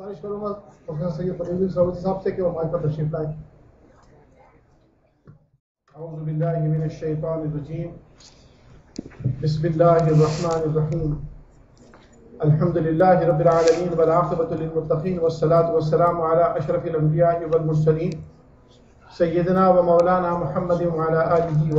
गुजारिश करूँगा प्रोफेसर सैयद फरीदुल सरवती साहब से कि वो माइक पर तशरीफ़ लाए। अऊज़ु बिल्लाहि मिनश शैतानिर रजीम। बिस्मिल्लाहिर रहमानिर रहीम अल्हम्दुलिल्लाहि रब्बिल आलमीन, वल आक़िबतु लिल मुत्तक़ीन, वस्सलातु वस्सलामु अला अशरफिल अंबिया'i वल मुरसलीन। सय्यदना व मौलाना मुहम्मद व अला आलिहि व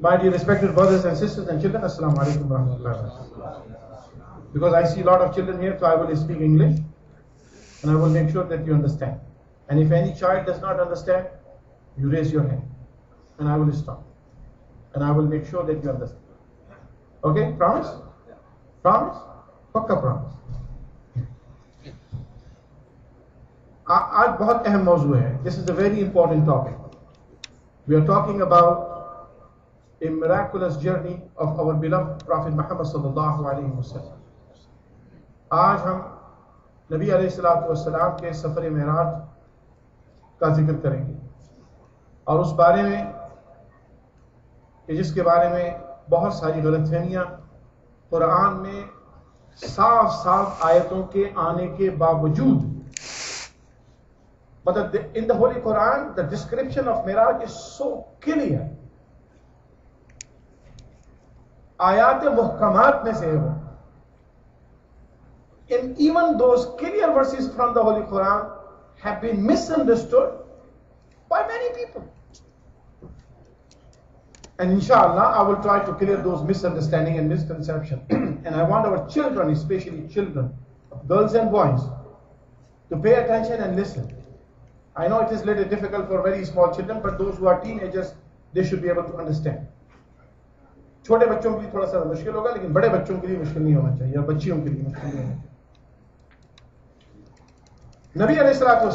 My dear respected brothers and sisters and children, Assalamu alaikum wa rahmatullahi wa Because I see a lot of children here, so I will speak English and I will make sure that you understand. And if any child does not understand, you raise your hand and I will stop. And I will make sure that you understand. Okay, promise? Promise? Pakka promise. आ- आज बहुत अहम मौजू है this is a very important topic we are talking about A miraculous journey of our beloved Prophet Muhammad sallallahu alaihi wasallam. आज हम नबी अलैहिस्सलाम के सफ़र महराज का ज़िक्र करेंगे और उस बारे में, कि जिसके बारे में बहुत सारी गलतफहमियाँ कुरान में साफ़ साफ़ आयतों के आने के बावजूद मतलब in the Holy Quran the description of Miraj is so clear आयात मुहकमात में से है वो in even those clear verses from the Holy Quran have been misunderstood by many people. And inshallah, I will try to clear those misunderstanding and misconception. and I want our children, especially children, girls and boys, to pay attention and listen. I know it is a little difficult for very small children, but those who are teenagers, they should be able to understand. छोटे बच्चों के लिए थोड़ा सा मुश्किल होगा, लेकिन बड़े बच्चों के लिए मुश्किल नहीं होना चाहिए और बच्चियों के लिए मुश्किल नहीं होना नबी अलीसलाम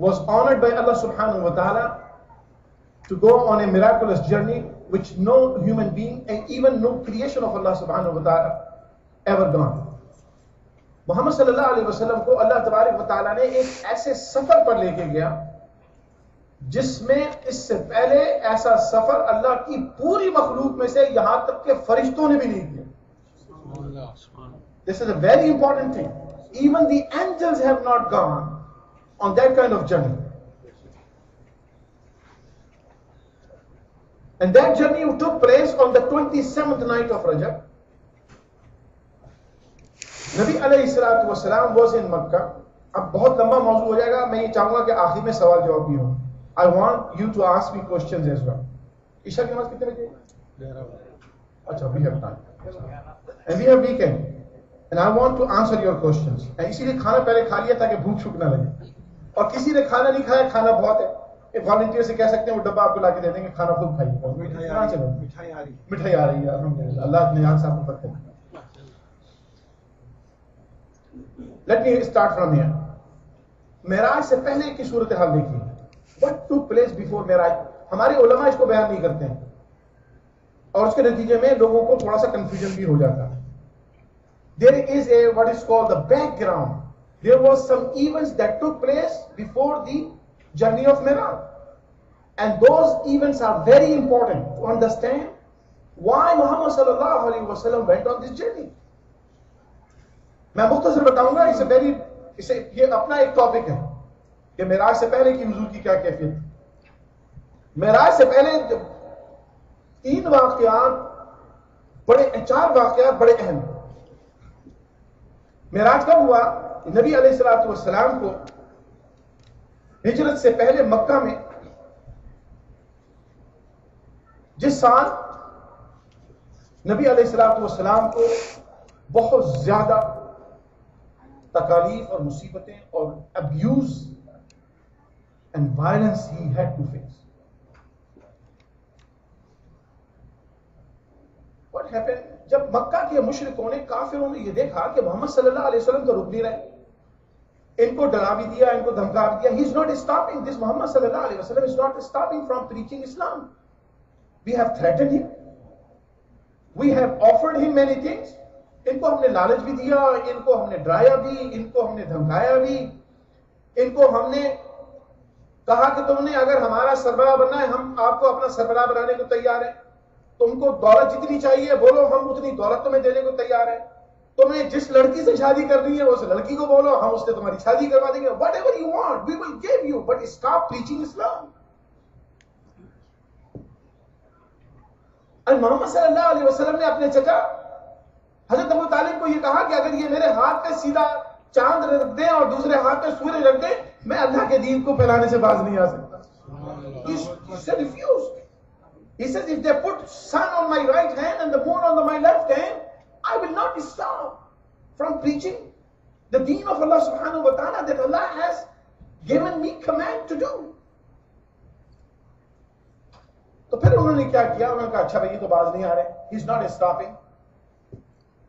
वॉज़ ऑनर्ड बाई अल्लाह सुबहान to go on a miraculous journey which no human being and even no creation of Allah सुबहान एवर गॉन मोहम्मद सल्लाह वसलम को अल्लाह तबारक ने एक ऐसे सफ़र पर लेके गया जिसमें इससे पहले ऐसा सफ़र अल्लाह की पूरी मखलूक में से यहाँ तक के फरिश्तों ने भी नहीं किया। This is a very important thing even the angels have not gone on that kind of journey and that journey you to place on the twenty seventh night of Rajak नबी अलैहिस्सलाम वाज इन मक्का अब बहुत लंबा मौजूद हो जाएगा। मैं ये चाहूँगा कि आखिर में सवाल जवाब भी होंगे I want you to ask me question as well Isha की नमाज़ कितने बजे अच्छा we have time and we have weekend and I want to answer your questions इसीलिए खाना पहले खा लिया ताकि भूख छूट ना लगे। और किसी ने खाना नहीं खाया खाना बहुत है। एक वॉलंटियर से कह सकते हैं वो डब्बा आपको लाके दे देंगे खाना खुद खाइए। मिठाई आ रही बना? मिठाई आ रही मिठाई आ रही है अल्हम्दुलिल्लाह। अल्लाह ने आज साहब को फतह let me start from here Miraj से पहले की सूरत हाल देखिए। What to place before Miraj हमारे उलमा इसको बयान नहीं करते हैं और उसके नतीजे में लोगों को थोड़ा सा कंफ्यूजन भी हो जाता है there is a what is called the background. There was some events that took place before the journey of Miraj. And those events are very important to understand why Muhammad sallallahu alaihi wasallam went on this journey. मैं मुख्तसर बताऊँगा इसे very इसे ये अपना एक topic है कि मेराज से पहले की वज़ू की क्या कैफियत थी? मेराज से पहले जब तीन वाकयात, बड़े चार वाकयात, बड़े अहम। मेराज कब हुआ नबी अलैहिस्सलाम को हिजरत से पहले मक्का में जिस साल नबी अलैहिस्सलाम को बहुत ज़्यादा तकालीफ और मुसीबतें और abuse and violence he had to face what happened? जब मक्का के मुशरकों ने काफिरों ने यह देखा कि मोहम्मद सल्लल्लाहु अलैहि वसल्लम तो रुक नहीं रहे, इनको डरा भी दिया, इनको धमका भी दिया। He is not stopping this Muhammad सल्लल्लाहु अलैहि वसल्लम is not stopping from preaching Islam we have threatened him we have offered him many things इनको हमने लालच भी दिया, इनको हमने डराया भी, इनको हमने धमकाया भी, इनको हमने कहा कि तुमने अगर हमारा सरबराह बनना है, हम आपको अपना सरबराह बनाने को तैयार है। तुमको दौलत जितनी चाहिए, बोलो, हम उतनी दौलत तुम्हें देने को तैयार है। तुम्हें जिस लड़की से शादी करनी है, उस लड़की को बोलो, हम उससे तुम्हारी शादी करवा देंगे। Whatever you want we will give you but stop preaching Islam Muhammad वसल्लम ने अपने चचा, हज़रत अबू तालिब को यह कहा कि अगर ये मेरे हाथ पे सीधा चाँद रख दे और दूसरे हाथ पे सूर्य रख दे मैं अल्लाह के दीन को फैलाने से बाज नहीं आ सकता He says, if they put sun on my right hand and the moon on my left hand, I will not stop from preaching the deen of Allah subhanahu wa ta'ala that Allah has given me command to do. तो फिर उन्होंने क्या किया उन्होंने कहा अच्छा भाई ये तो बाज नहीं आ रहे ही इज़ नॉट स्टॉपिंग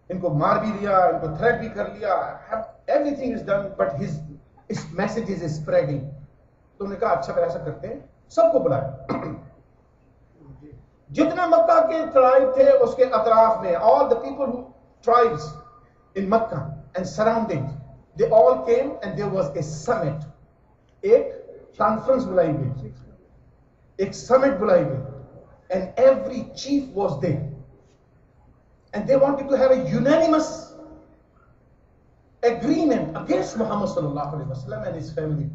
इनको मार भी दिया इनको थ्रेट भी कर लिया everything is done but his is message is spreading तो उन्होंने कहा अच्छा फिर ऐसा करते हैं, सबको बुलाया जितने मक्का के ट्राइब थे, उसके अतराफ में all the people who tribes in Makkah and surrounding they all came and there was a summit एक कॉन्फ्रेंस बुलाई गई। एक समिट बुलाई गई। And every chief was there and they wanted to have a unanimous agreement against Muhammad sallallahu alaihi wasallam and his family.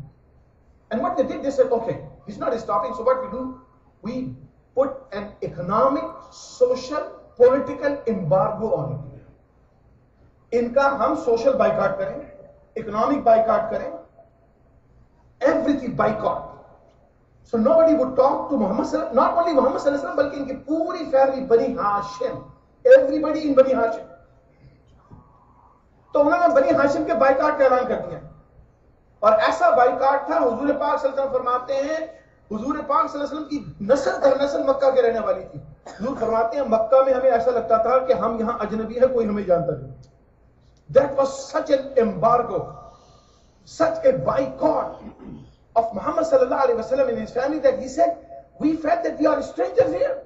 And what they did, they said, okay, he's not stopping. So what we do, we put an economic, social, political embargo on it. इनका हम social boycott करें economic boycott करें everything boycott so nobody would talk to Muhammad not only Muhammad सल्लल्लाहु बल्कि इनकी पूरी family बनी Hashim everybody in बनी हाशिम तो उन्होंने बनी हाशिम के बाइकाट का ऐलान कर दिया। और ऐसा बाइकाट था, हजूर पाक फरमाते हैं, हजूर पाक की नस्ल दर नस्ल मक्का के रहने वाली थी। हजूर फरमाते हैं, मक्का में हमें ऐसा लगता था कि हम यहाँ अजनबी है, कोई हमें जानता नहीं। That was such an embargo such a boycott of Muhammad सल्लल्लाहु अलैहि वसल्लम in his family that he said we felt that we are strangers here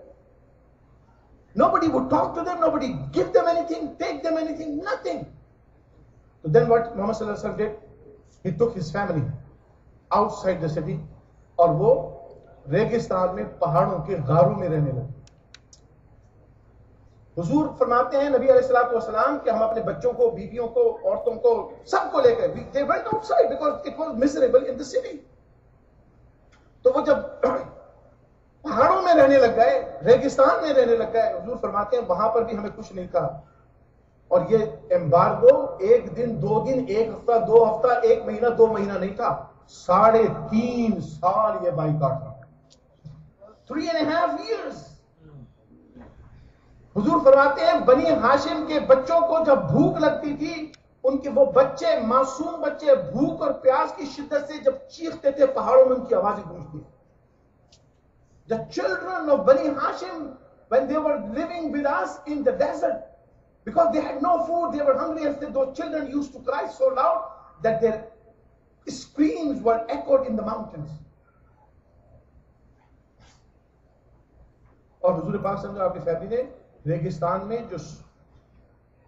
nobody would talk to them, nobody give them anything, take them anything, nothing. So then what Muhammad sallallahu alaihi wasallam did? He took his family outside the city और वो रेगिस्तान में पहाड़ों के गारों में रहने लगे। हुजूर फरमाते हैं नबी अलैहिस्सलाम कि हम अपने बच्चों को, बीवियों को, औरतों को, सबको लेकर they went outside because it was miserable in the city तो वो जब पहाड़ों में रहने लग गए, रेगिस्तान में रहने लग गए, हुजूर फरमाते हैं वहाँ पर भी हमें कुछ नहीं कहा। और ये एम्बार्गो एक दिन दो दिन एक हफ़्ता दो हफ़्ता एक महीना दो महीना नहीं था। साढ़े तीन साल ये बाइकाट रहा। थ्री एंड हाफ़ ईयर्स हुजूर फरमाते हैं बनी हाशिम के बच्चों को जब भूख लगती थी उनके वो बच्चे मासूम बच्चे भूख और प्यास की शिद्दत से जब चीखते थे पहाड़ों में उनकी आवाज़ें गूंजती The children of Bani Hashim, when they were living with us in the desert, because they had no food, they were hungry, and those children used to cry so loud that their screams were echoed in the mountains. और हजूर पाक समझो आपकी family ने रेगिस्तान में जो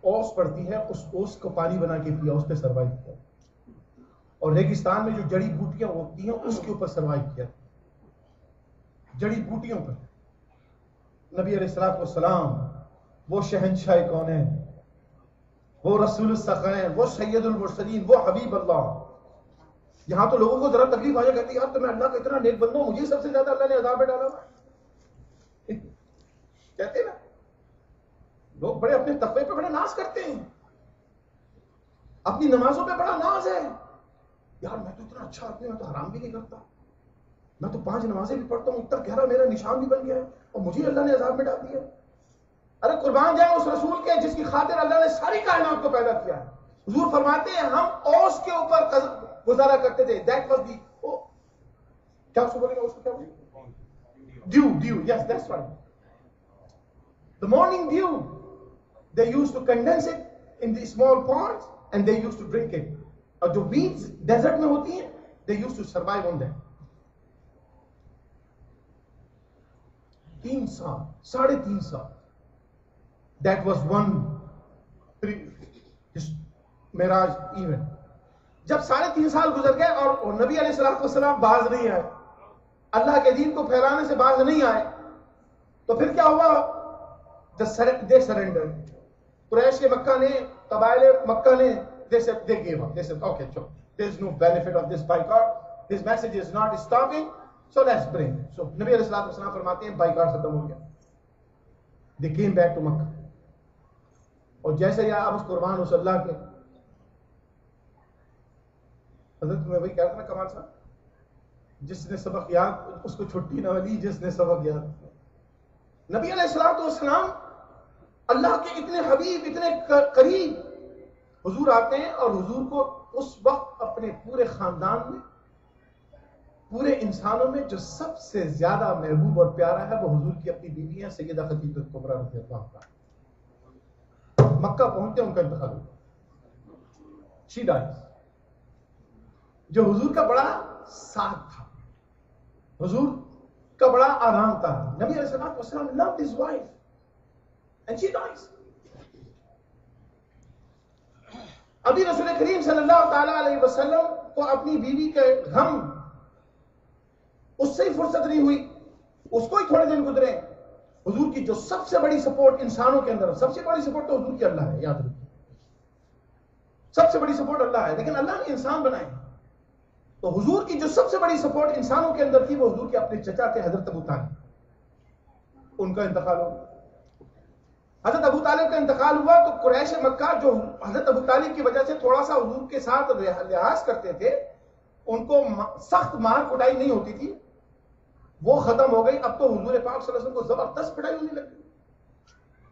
ओस पड़ती है उस ओस को पानी बना के पिया उस पर सर्वाइव किया और रेगिस्तान में जो जड़ी बूटियाँ होती हैं उसके ऊपर सर्वाइव किया जड़ी बूटियों पर नबी सलाम वो शहनशाह कौन है? वो रसूल सखैन वो मुरसलीन, वो हबीब अल्लाह यहाँ तो लोगों को जरा तकलीफ़ आ जाए, कहती यार तो अल्लाह का इतना नेक बंदा मुझे सबसे ज़्यादा अल्लाह ने अजाब में डाला कहते ना, लोग बड़े अपने तकवे पे बड़े नाज करते हैं। अपनी नमाजों पे बड़ा नाज है। यार, मैं तो इतना अच्छा आदमी मैं तो हराम भी नहीं करता। मैं तो पाँच नमाजें भी पढ़ता हूँ इतना गहरा मेरा निशान भी बन गया है, और मुझे अल्लाह ने अजाब में डाल दिया अरे कुर्बान जाए उस रसूल के जिसकी खातिर अल्लाह ने सारी कायनात को पैदा किया है। हजूर फरमाते हैं हम ओस के ऊपर गुजारा करते थे। दैट वाज दी ओ क्या उसको बोलेगा? उसको क्या बोलेगा? Dew dew yes that's right the morning dew they used to condense it in the small pots and they used to drink it. और जो weeds डेजर्ट में होती हैं, they used to survive on that. तीन साल साढ़े तीन साल। That was one Miraj event जब साढ़े तीन साल गुजर गए और, नबी सलाम बाज नहीं आए अल्लाह के दीन को फैलाने से बाज नहीं आए तो फिर क्या हुआ दे सरेंडर कुरैश के मक्का ने कबाइल मक्का ने they said they gave up they said okay so there's no benefit of this boycott this message is not stopping so let's bring so nabi alaihi wasallam फरमाते हैं boycott खत्म हो गया they came back to मक्का और जैसे या आप उस कुर्बान उस अल्लाह के हज़रत मैं वही कह रहा कमाल साहब? जिसने सबक याद, उसको छुट्टी न मिली, जिसने सबक याद नबी अलैहिस्सलाम अल्लाह के इतने हबीब, इतने करीब हुजूर आते हैं और हुजूर को उस वक्त अपने पूरे खानदान में, पूरे इंसानों में जो सबसे ज़्यादा महबूब और प्यारा है, वो हुजूर की अपनी बीवी है सैयदा खतीजत कुबरा रज़ी अल्लाह मक्का पहुँचते उनका इंतकाल शी डाइज जो हुजूर का बड़ा साथ था, हुजूर का बड़ा आराम था। नबी अलैहिस्सलाम loved his wife, and she dies. अभी रसूल करीम सल्लल्लाहु अलैहि वसल्लम को अपनी बीवी के गम, उससे ही फुर्सत नहीं हुई। उसको ही थोड़े दिन गुजरे। हुजूर की जो सबसे बड़ी सपोर्ट इंसानों के अंदर, सबसे बड़ी सपोर्ट तो हुजूर की अल्लाह है, याद रखिए। सबसे बड़ी सपोर्ट अल्लाह है, लेकिन अल्लाह ने इंसान बनाए तो हुजूर की जो सबसे बड़ी सपोर्ट इंसानों के अंदर थी, वो हुजूर के अपने चचा थे, हज़रत अबू तालिब। उनका इंतकाल हो हज़रत अबू तालिब का इंतकाल हुआ तो कुरैश मक्का जो हज़रत अबू तालिब की वजह से थोड़ा सा हुजूर के साथ लिहाज करते थे, उनको सख्त मार कुटाई नहीं होती थी। वो खत्म हो गई, अब तो हजूर पाक को ज़बरदस्त पिटाई होने लगी।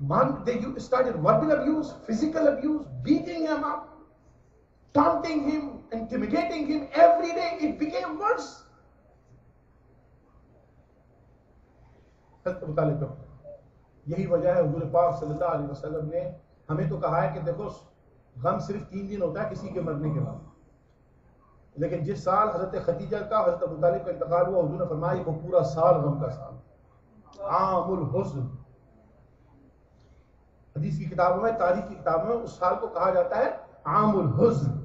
Man they abuse beating him up taunting him intimidating him every day it became worse यही वजह है हजूर पाक सल्लल्लाहु ने हमें तो कहा है कि देखो, गम सिर्फ़ तीन दिन होता है किसी के मरने के बाद। लेकिन जिस साल हज़रत खतीजा का, हज़रत अबू तालिब का इंतकाल हुआ, हजूर ने फरमाया वो पूरा साल गम का साल आमुल हुस्न। हदीस की किताबों में, तारीख की किताबों में उस साल को कहा जाता है, आमुल हुस्न।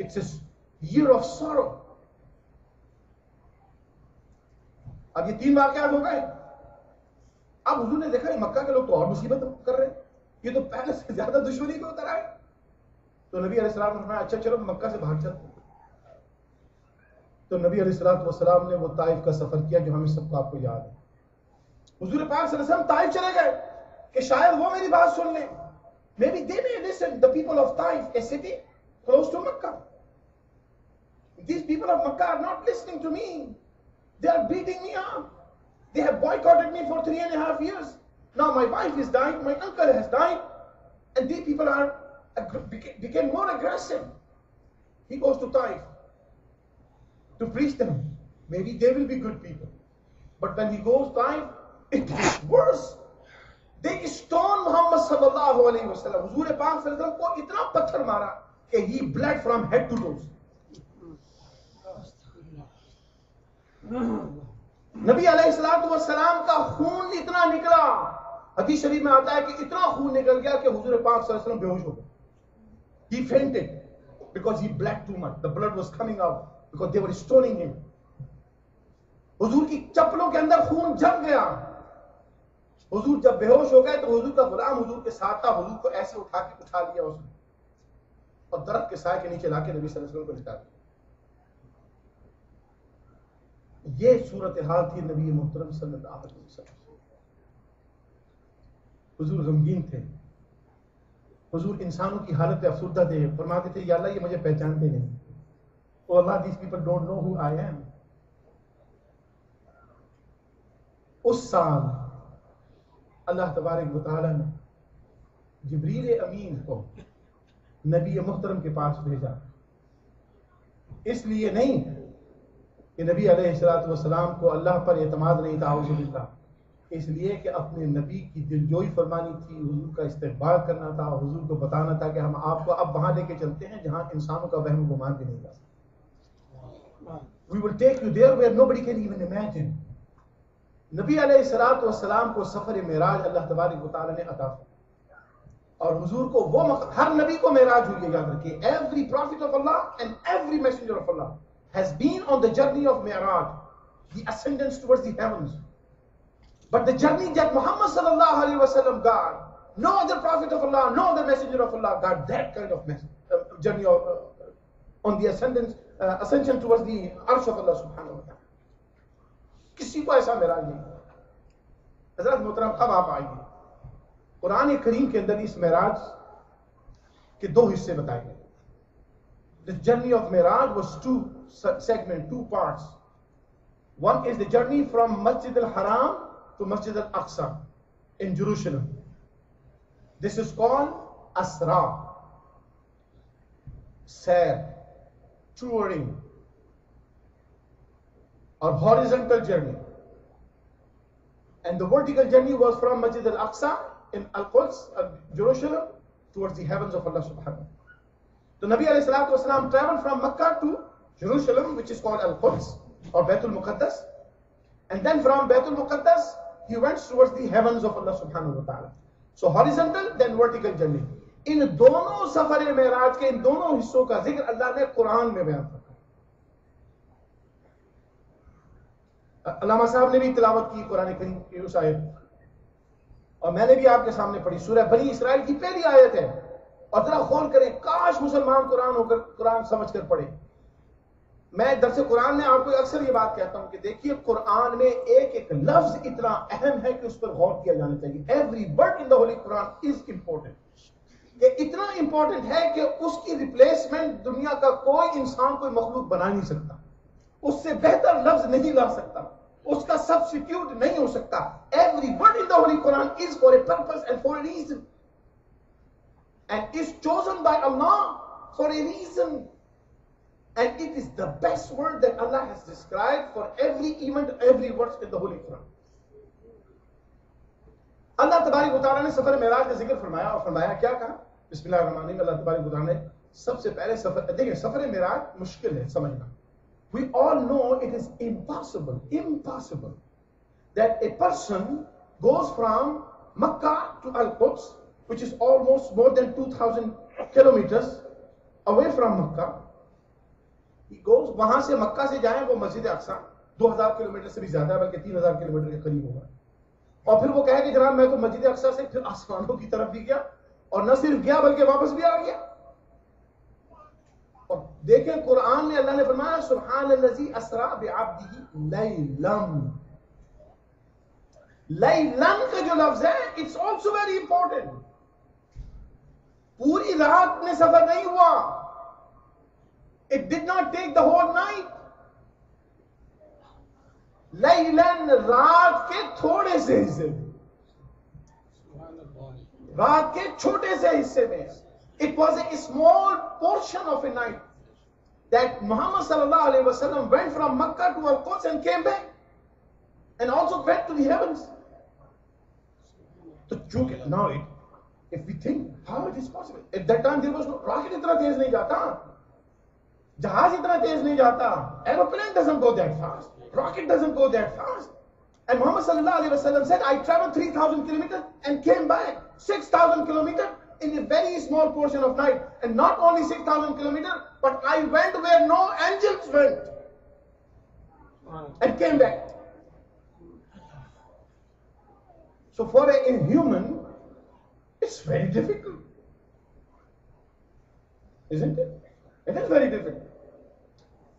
इट्स ईयर ऑफ़ सॉरो अब ये तीन वाकयात हो गए? अब हुजूर ने देखा मक्का के लोग तो और मुसीबत कर रहे हैं। ये तो पहले से ज़्यादा दुश्मनी को उतर आए। तो नबी अलैहिस्सलाम ने फरमाया अच्छा चलो, मक्का से भाग चलते तो नबी अलीसलाम ने वो ताइफ का सफ़र किया जो हमें सबको आपको याद है। हजूर पाक ताइफ चले गए कि शायद वो मेरी बात सुन ले। May be they may listen the people of Taif a city close to Makkah this people of Makkah are not listening to me they are beating me up they have boycotted me for 3 and 1/2 years now my wife is dying my uncle has died and the people are became more aggressive. He goes to taif. To preach them. Maybe they will be good people. But when he goes Taif, it is worse. They stone Muhammad sallallahu alaihi wasallam. Huzur Pak sallallahu को इतना पत्थर मारा कि he bled from head to toes. नबी सलाम का खून इतना निकला हदीस शरीफ में आता है कि इतना खून निकल गया कि हुजूर पाक सल्लल्लाहु अलैहि बेहोश हो गए he fainted because he bled too much the blood was coming out they were stoning him. हुजूर की चप्पलों के अंदर खून जम गया। हुजूर जब बेहोश हो गए तो हुजूर का गुलाम हुजूर के साथ था। हुजूर को ऐसे उठा के उठा लिया उसने। और दरख्त के साय के नीचे लाके नबी वसल्लम को लिटा दिया। ये सूरत हाल थी नबी मोहतरम सल्लल्लाहु अलैहि वसल्लम हुजूर गमगीन थे। हुजूर इंसानों की हालत अफसुर्दा थे फरमाते थे, या अल्लाह, ये मुझे पहचानते नहीं। ओ Allah this people don't know who I am उस साल अल्लाह तबारक बताला ने जबरील अमीन को नबी मोहतरम के पास भेजा इसलिए नहीं कि नबी सलाम को अल्लाह पर एतमाद नहीं था इसलिए कि अपने नबी की दिलजोई फरमानी थी हुजूर का इस्तेमाल करना था हुजूर को बताना था कि हम आपको अब वहाँ लेके चलते हैं जहाँ इंसानों का वहम गुमान भी नहीं जा सकता we will take you there where nobody can even imagine नबी अलैहिस्सलात वसलाम को सफ़र मेराज अल्लाह तबारक ने अता और हुजूर को वो हर नबी को मेराज हुई है याद रखिए every prophet of Allah and every messenger of Allah has been on the journey of Miraj the ascendance towards the heavens But the journey that Muhammad sallallahu alaihi wasallam got, no other prophet of Allah, no other messenger of Allah got that kind of message, uh, journey of, uh, on the ascendance, uh, ascension towards the arsh of Allah subhanahu wa ta'ala. किसी को ऐसा मेराज नहीं हज़रत मोहतरम अब आप आइए कुरान करीम के अंदर इस मेराज के दो हिस्से बताए गए The journey of Miraj was two segments, two parts. One is the journey from Masjid al-Haram to Masjid al-Aqsa in Jerusalem. This is called Asra, Sair, touring, or horizontal journey. And the vertical journey was from Masjid al-Aqsa in Al-Quds, uh, Jerusalem, towards the heavens of Allah subhanahu The Nabi wasalam traveled from Makkah to Jerusalem, which is called Al-Quds, or Baitul Muqaddas. And then from Baitul Muqaddas, he went towards the heavens of Allah subhanahu wa ta'ala. So horizontal, then vertical journey. इन दोनों सफ़र मेराज के इन दोनों हिस्सों का ज़िक्र अल्लाह ने कुरान में बयान रखा साहब ने भी तिलावत की कुरान करीम की उस आयत और मैंने भी आपके सामने पढ़ी, सूरह बनी इसराइल की पहली आयत है। और जरा खोल करें, काश मुसलमान कुरान होकर, कुरान समझ कर पढ़े। मैं दरस कुरान में आपको अक्सर ये बात कहता हूँ कि देखिए, कुरान में एक एक लफ्ज इतना अहम है कि उस पर गौर किया जाना चाहिए। Every word in the Holy Quran is important ये इतना इंपॉर्टेंट है कि उसकी रिप्लेसमेंट दुनिया का कोई इंसान कोई मखलूक बना नहीं सकता। उससे बेहतर लफ्ज नहीं ला सकता। उसका सब्सिट्यूट नहीं हो सकता। Every word in the Holy Quran is for a purpose and for a reason and is chosen by Allah for a reason it is the best word that Allah has described for every event, every verse in the Holy Quran. Allah तबारी उतारा ने सफ़र मेराज का ज़िक्र फरमाया और फरमाया क्या कहा? बिस्मिल्लाह रहमान अल्लाह तबारी उतारा ने सबसे पहले सफ़र, देखिए, सफ़र मेराज मुश्किल समझना। We all know it is impossible impossible that a person goes from Makkah to Al-Quds, which is almost more than 2000 kilometers away from Makkah. गोज वहाँ से मक्का से जाए, वो मस्जिद अक्सा 2000 किलोमीटर से भी ज़्यादा, बल्कि 3000 किलोमीटर के करीब होगा। और फिर वो कहे कि जनाब, मैं तो मस्जिद अक्सा से फिर आसमानों की तरफ़ भी गया और न सिर्फ़ गया, बल्कि वापस भी आ गया। और देखें, कुरान में अल्लाह ने फरमाया सुबहान लजी असरा लैलम। लैलम का जो लफ्ज है इट्स ऑल्सो वेरी इंपॉर्टेंट पूरी रात में सफ़र नहीं हुआ। It did not take the whole night. लैलन रात के थोड़े से हिस्से में रात के छोटे से हिस्से में। It was a small portion of a night that Muhammad सल्लल्लाहु वेंट फ्रॉम मक्का टू अल कोस and came back and also went to the इतना तेज नहीं जाता। जहाज़ इतना तेज नहीं जाता। Aeroplane doesn't go that fast rocket doesn't go that fast and Muhammad sallallahu alaihi wasallam said I traveled 3000 kilometers and came back 6000 kilometers in a very small portion of night and not only 6000 kilometers but I went where no angels went and came back so for a, a human it's very difficult isn't it it is very difficult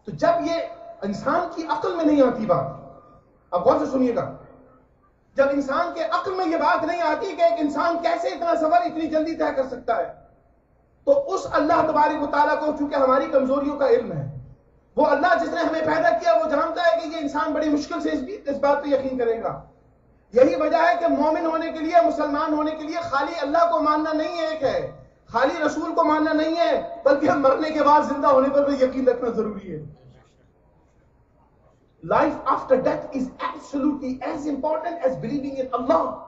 तो जब ये इंसान की अक्ल में नहीं आती बात अब गौर से सुनिएगा। जब इंसान के अक्ल में यह बात नहीं आती कि एक इंसान कैसे इतना सफ़र इतनी जल्दी तय कर सकता है तो उस अल्लाह तबारक ताला को चूँकि हमारी कमजोरियों का इल्म है वो अल्लाह जिसने हमें पैदा किया वो जानता है कि ये इंसान बड़ी मुश्किल से इस, इस बात पर यकीन करेगा। यही वजह है कि मोमिन होने के लिए मुसलमान होने के लिए खाली अल्लाह को मानना नहीं है एक है। खाली रसूल को मानना नहीं है बल्कि हम मरने के बाद ज़िंदा होने पर भी यकीन रखना ज़रूरी है। Life after death is absolutely as important as believing in Allah.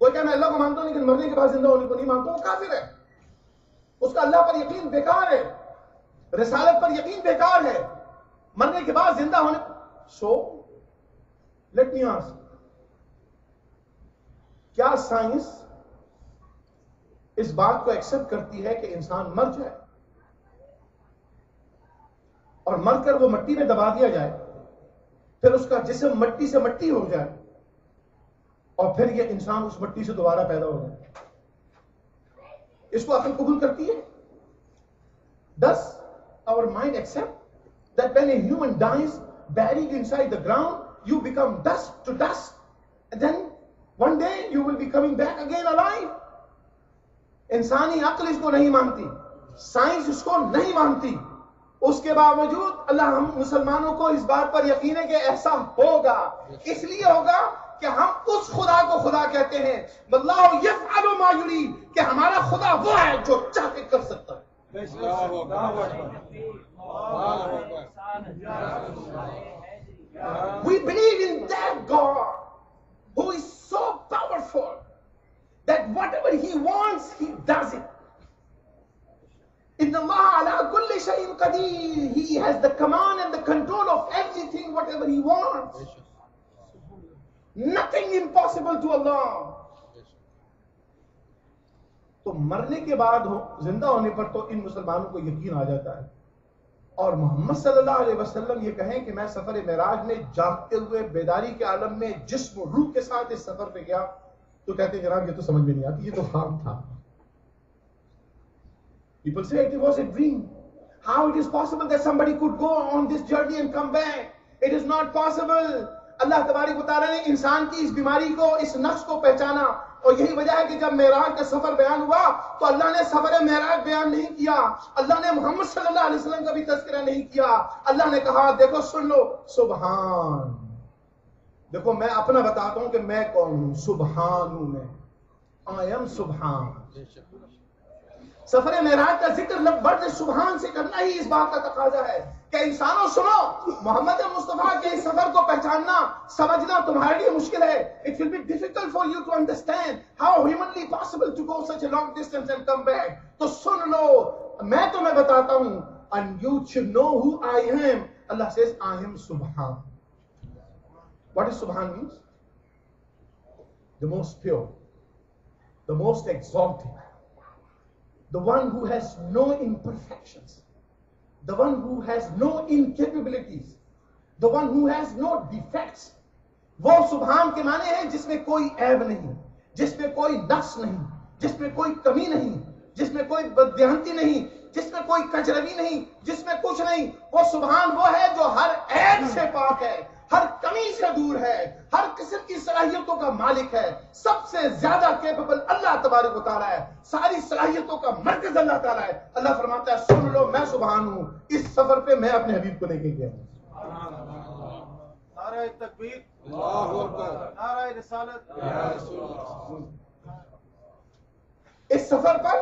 कोई मैं अल्लाह को मानता हूँ, लेकिन मरने के बाद ज़िंदा होने को नहीं मानता वो काफिर है। उसका अल्लाह पर यकीन बेकार है। रिसालत पर यकीन बेकार है। मरने के बाद ज़िंदा होने सो लेट मी आस्क क्या साइंस इस बात को एक्सेप्ट करती है कि इंसान मर जाए? और मरकर वो मट्टी में दबा दिया जाए? फिर उसका जिसम मट्टी से मट्टी हो जाए और फिर ये इंसान उस मट्टी से दोबारा पैदा हो जाए। इसको अकल कबूल करती है? Does our mind accept that when human dies burying inside the ground you become dust to dust then one day you will be coming back again alive इंसानी अकल इसको नहीं मानती, साइंस इसको नहीं मानती। उसके बावजूद अल्लाह हम मुसलमानों को इस बात पर यकीन है कि ऐसा होगा। इसलिए होगा कि हम उस खुदा को खुदा कहते हैं। बल्लाह यफअलु मा युरीद कि हमारा खुदा वो है जो चाह के कर सकता है। We believe in that God who is so powerful that whatever he wants, he does it. He has the command and the control of everything, whatever he wants. Nothing impossible to Allah. तो मरने के बाद हो ज़िंदा होने पर तो इन मुसलमानों को यकीन आ जाता है और मोहम्मद सल्लल्लाहु अलैहि वसल्लम ये कहें कि मैं सफ़र मेराज में जागते हुए बेदारी के आलम में जिस्म रूह के साथ इस सफ़र पे गया तो कहते जनाब ये तो समझ में नहीं आती ये तो ख्वाब था People say it was a dream. How it is possible that somebody could go on this journey and come back? It is not possible. अल्लाह तबारक ताला ने इंसान की इस बीमारी को, इस नफ्स को पहचाना। और यही वजह है कि जब मेराज का सफ़र बयान हुआ तो अल्लाह ने सफ़र मेराज बयान नहीं किया। अल्लाह ने मोहम्मद सल्लल्लाहु अलैहि वसल्लम का भी तस्करा नहीं किया। अल्लाह ने कहा, देखो, सुन लो सुबहान देखो, मैं अपना बताता हूँ कि मैं कौन हूँ। सुबहान हूँ मैं। आई एम सुबहान सफ़र मेराज का ज़िक्र लफ्ज सुबहान से करना ही इस बात का तकाजा है कि इंसानों, सुनो, मोहम्मद मुस्तफ़ा के इस सफ़र को पहचानना, समझना तुम्हारे लिए मुश्किल है। It will be difficult for you to understand how humanly possible to go such a long distance and come back तो सुन लो, मैं तुम्हें बताता हूँ and you should know who I am Allah says I am सुबहान what is सुबहान means the most pure the most exalted. The one who has no imperfections, the one who has no incapabilities, the one who has no defects. वो सुबहान के माने हैं जिसमें कोई ऐब नहीं जिसमें कोई नक्स नहीं जिसमें कोई कमी नहीं जिसमें कोई बदयांती नहीं जिसमें कोई कजरवी नहीं जिसमें कुछ नहीं। वो सुबहान वो है जो हर ऐब से पाक है। हर कमी से दूर है हर किस्म की सलाहियतों का मालिक है। सबसे ज़्यादा केपेबल अल्लाह तबारक ताला है। सारी सलाहियतों का मरकज अल्लाह ताला है। अल्लाह फरमाता है सुन लो मैं सुबहान हूँ। इस सफ़र पे मैं अपने हबीब को लेके गया नाराय तकबीर रिसालत। इस सफ़र पर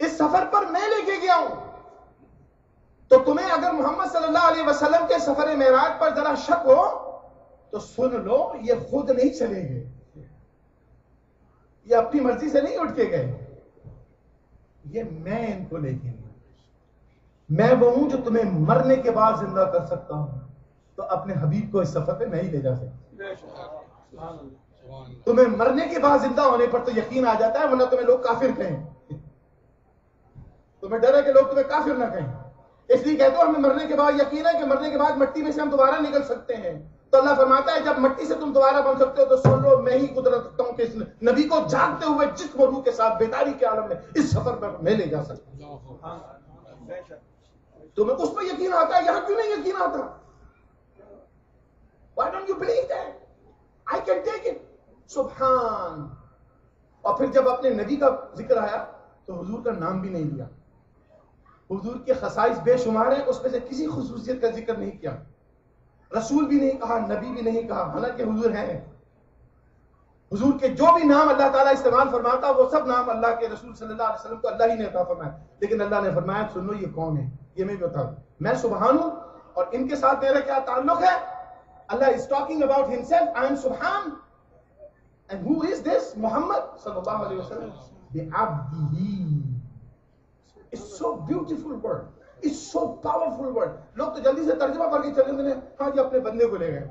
इस सफ़र पर मैं लेके गया हूँ। तो तुम्हें अगर मोहम्मद सल्लल्लाहु अलैहि वसल्लम के सफ़र मेराज पर जरा शक हो तो सुन लो, ये खुद नहीं चलेंगे ये अपनी मर्ज़ी से नहीं उठ के गए। ये मैं इनको लेके मैं वो हूँ जो तुम्हें मरने के बाद ज़िंदा कर सकता हूँ। तो अपने हबीब को इस सफ़र पे नहीं ले जा सकता तुम्हें मरने के बाद ज़िंदा होने पर तो यकीन आ जाता है, वरना तुम्हें लोग काफिर कहें। तुम्हें डर है कि लोग तुम्हें काफिर ना कहें। इसलिए कहते हो, हमें मरने के बाद यकीन है कि मरने के बाद मट्टी में से हम दोबारा निकल सकते हैं। तो अल्लाह फरमाता है, जब मट्टी से तुम दोबारा बन सकते हो तो सुन लो, मैं ही कुदरत रखता हूँ कि नबी को जागते हुए जिस रूह के साथ बेदारी के आलम में इस सफ़र पर मैं ले जा सकता तुम्हें उस पर यकीन आता है? यहाँ क्यों नहीं यकीन आता? Why don't you believe that? I can take it. सुबहान और फिर जब अपने नबी का ज़िक्र आया तो हुजूर का नाम भी नहीं लिया। हुजूर के खसाइस बेशुमार है, उसमें से किसी खसूसियत का ज़िक्र नहीं किया। रसूल भी नहीं कहा, नबी भी नहीं कहा, हालाँकि हुजूर हैं। हुजूर के जो भी नाम अल्लाह ताला इस्तेमाल फरमाता, वो सब नाम अल्लाह के रसूल सल्लल्लाहु अलैहि वसल्लम को अल्लाह ही ने अता फरमाया लेकिन अल्लाह ने फरमाया सुन लो ये कौन है? ये मैं बता दूँ मैं सुबहान हूँ और इनके साथ मेरा क्या ताल्लुक है? Allah is talking about himself I am सुबहान and who is this Muhammad सल्लल्लाहु अलैहि वसल्लम it's so beautiful word it's so powerful word लोग तो जल्दी से तर्जुमा करके चले गए हाँ जी, अपने बंदे को ले गए।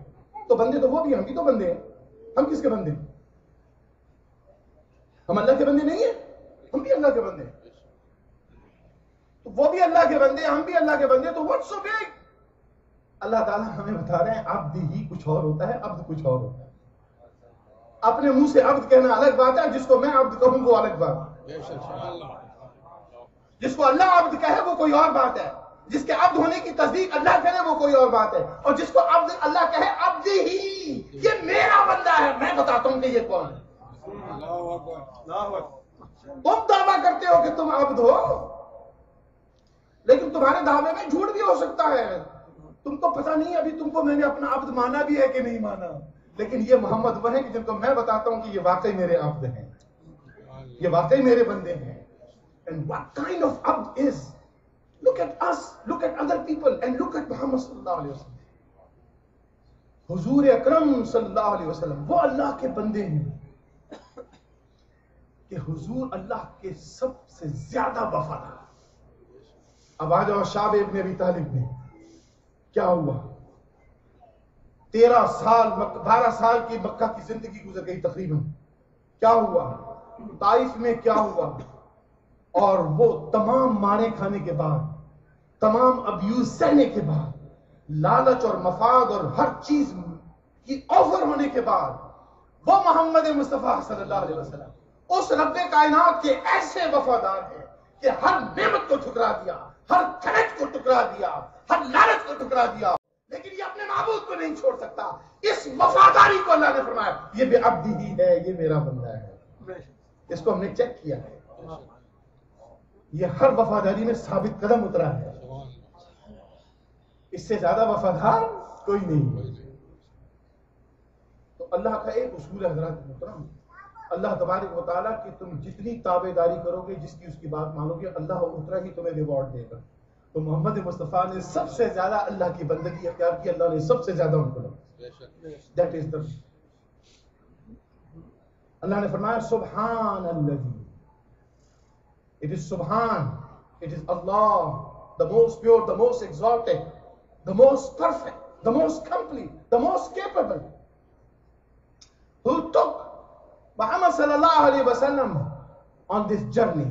तो बंदे तो वो भी हम भी तो बंदे हैं। हम किसके बंदे हैं? हम अल्लाह के बंदे नहीं है? हम भी अल्लाह के बंदे हैं। तो वो भी अल्लाह के बंदे हम भी अल्लाह के बंदे तो व्हाट्स सो बिग अल्लाह ताला हमें बता रहे हैं, अब्द ही कुछ और होता है, अब्द कुछ और होता है। अपने मुँह से अब्द कहना अलग बात है, जिसको मैं अब्द कहूँ, वो अलग बात है। जिसको अल्लाह अब्द कहे वो कोई और बात है। जिसके अब्द होने की तस्दीक अल्लाह करे वो कोई और बात है। और जिसको अब्द अल्लाह कहे अब्द ही। ये मेरा बंदा है। मैं बताता हूँ कि ये कौन है। तुम दावा करते हो कि तुम अब्द हो। लेकिन तुम्हारे दावे में झूठ भी हो सकता है। तुमको पता नहीं अभी तुमको मैंने अपना अब्द माना भी है कि नहीं माना। लेकिन ये मोहम्मद वह है कि जिनको मैं बताता हूँ कि ये वाकई मेरे अब्द हैं। ये वाकई मेरे बंदे हैं। And what kind of अब्द is look at us look at other people and look at Muhammad सल्लल्लाहु अलैहि वसल्लम हुजूर अकरम सल्लल्लाहु अलैहि वसल्लम वो अल्लाह के बंदे हैं कि हुजूर अल्लाह के सबसे ज़्यादा वफादार अब आ जाओ शाब इब्न अबी तालिब में क्या हुआ तेरह साल बारह साल की मक्का की ज़िंदगी गुजर गई तकरीबन। क्या हुआ? ताइफ में क्या हुआ? और वो तमाम मारे खाने के बाद तमाम अब्यूज सहने के बाद लालच और मफाद और हर चीज़ की ऑफ़र होने के बाद वो मोहम्मद मुस्तफ़ा सल्लल्लाहु अलैहि वसल्लम उस रब्बे कायनात के ऐसे वफादार हैं कि हर नेमत को ठुकरा दिया हर खरच को टुकरा दिया हर लालच को टुकरा दिया। लेकिन ये अपने महबूब को नहीं छोड़ सकता। इस वफादारी को अल्लाह ने फरमाया ये बेअब्दी ही है ये मेरा बंदा है। इसको हमने चेक किया है। ये हर वफादारी में साबित कदम उतरा है। इससे ज़्यादा वफादार कोई नहीं। तो अल्लाह का एक उसूल हज़रत मुहतरम। अल्लाह तबारक वाली कि तुम जितनी ताबेदारी करोगे, जिसकी उसकी बात मानोगे, अल्लाह उतना ही तुम्हें रिवॉर्ड देगा। तो मोहम्मद मुस्तफ़ा ने सबसे ज़्यादा अल्लाह की बंदगी अख्तियार की अल्लाह ने सबसे ज़्यादा उनको दैट इज़ द अल्लाह ने फरमाया सुबहान अल्लाह It is Subhan. It is Allah, the most pure, the most exalted, the most perfect, the most complete, the most capable, who took Muhammad sallallahu alayhi wa sallam on this journey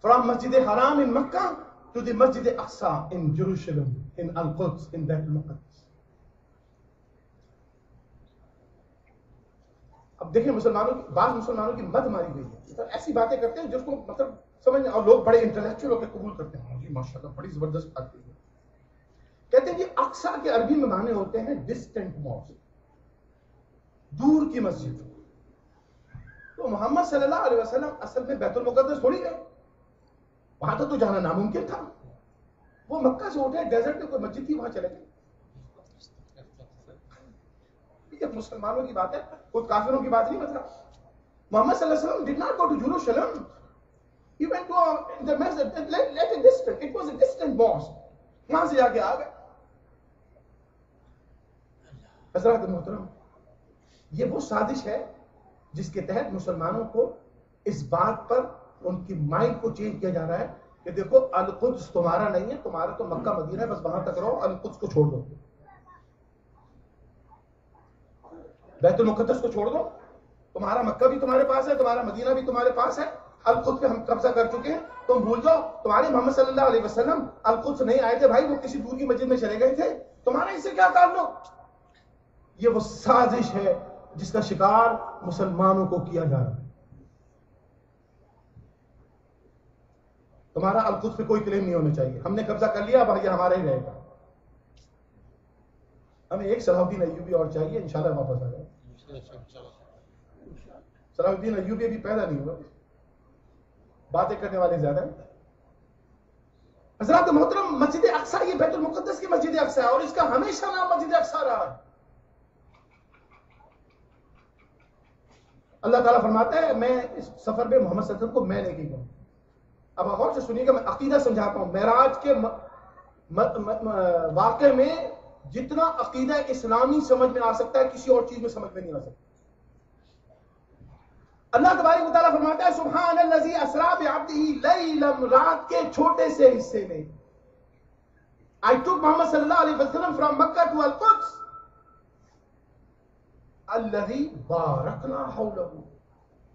From Masjid al-Haram in Mecca to the Masjid al-Aqsa in Jerusalem, in Al-Quds, in Beit al-Muqaddas. अब देखिए मुसलमानों की बाद मुसलमानों की मत मारी गई है। तो ऐसी बातें करते हैं जिसको मतलब समझ और लोग बड़े इंटेलेक्चुअल होकर कबूल करते हैं। जी, माशाल्लाह, बड़ी ज़बरदस्त बात है। कहते हैं कि अक्सा के अरबी में माने होते हैं डिस्टेंट मॉस्क दूर की मस्जिद। तो मोहम्मद सल्लल्लाहु अलैहि वसल्लम असल में बैतुल मुकद्दस थोड़ी गए वहाँ तक तो जाना नामुमकिन था। वो मक्का से उठे डेजर्ट में कोई मस्जिद थी, वहाँ चले गए। ये मुसलमानों की बात है कोई काफिरों की बात नहीं मतलब मोहम्मद सल्लल्लाहु अलैहि वसल्लम did not go to Jerusalem. He went to uh, the masjid let, let it distant it was a distant mosque. से आके आ गए। हज़रत मोहतरम ये वो साजिश है जिसके तहत मुसलमानों को इस बात पर उनकी माइंड को चेंज किया जा रहा है कि देखो अलकुद्स तुम्हारा नहीं है तुम्हारा तो मक्का मदीना है बस वहाँ तक रहो अलकुद्स को छोड़ दो। बैतुल मुकदस को छोड़ दो। तुम्हारा मक्का भी तुम्हारे पास है, तुम्हारा मदीना भी तुम्हारे पास है। अलकुद पे हम कब्जा कर चुके हैं। तुम भूल जाओ, तुम्हारे मोहम्मद सल्लल्लाहु अलैहि वसल्लम अलकुद नहीं आए थे भाई, वो किसी दूर की मस्जिद में चले गए थे। तुम्हारा इससे क्या ताल्लुक? ये वो साजिश है जिसका शिकार मुसलमानों को किया जा रहा है। तुम्हारा अलकुद पे कोई क्लेम नहीं होना चाहिए। हमने कब्जा कर लिया ये हमारा ही रहेगा। हमें एक सलाहुद्दीन अयूबी और चाहिए, इंशाल्लाह वापस आ जाए सलाहुद्दीन अयूबी अभी पैदा नहीं हुआ। बातें करने वाले ज़्यादा हैं। हज़रत मोहतरम मस्जिद अक्सा, ये बैतुल मुकद्दस की मस्जिद अक्सा है, और इसका हमेशा नाम मस्जिद अक्सा रहा है। अल्लाह ताला फरमाता है, मैं इस सफ़र में मोहम्मद सल्लल्लाहु अलैहि वसल्लम को मैं लेके गया अब गौर से सुनिएगा, मैं अकीदा समझाता हूँ महराज के वाकई में जितना अकीदा इस्लामी समझ में आ सकता है, किसी और चीज़ में समझ में नहीं आ सकता। अल्लाह तबारक ताला फरमाता है सुबहान अल्लज़ी असरा बिअब्दिही लैलम रात के छोटे से हिस्से में। आई टुक मोहम्मद सल्लल्लाहु अलैहि वसल्लम from Mecca to Al Quds अल्लज़ी बारकना हौलहू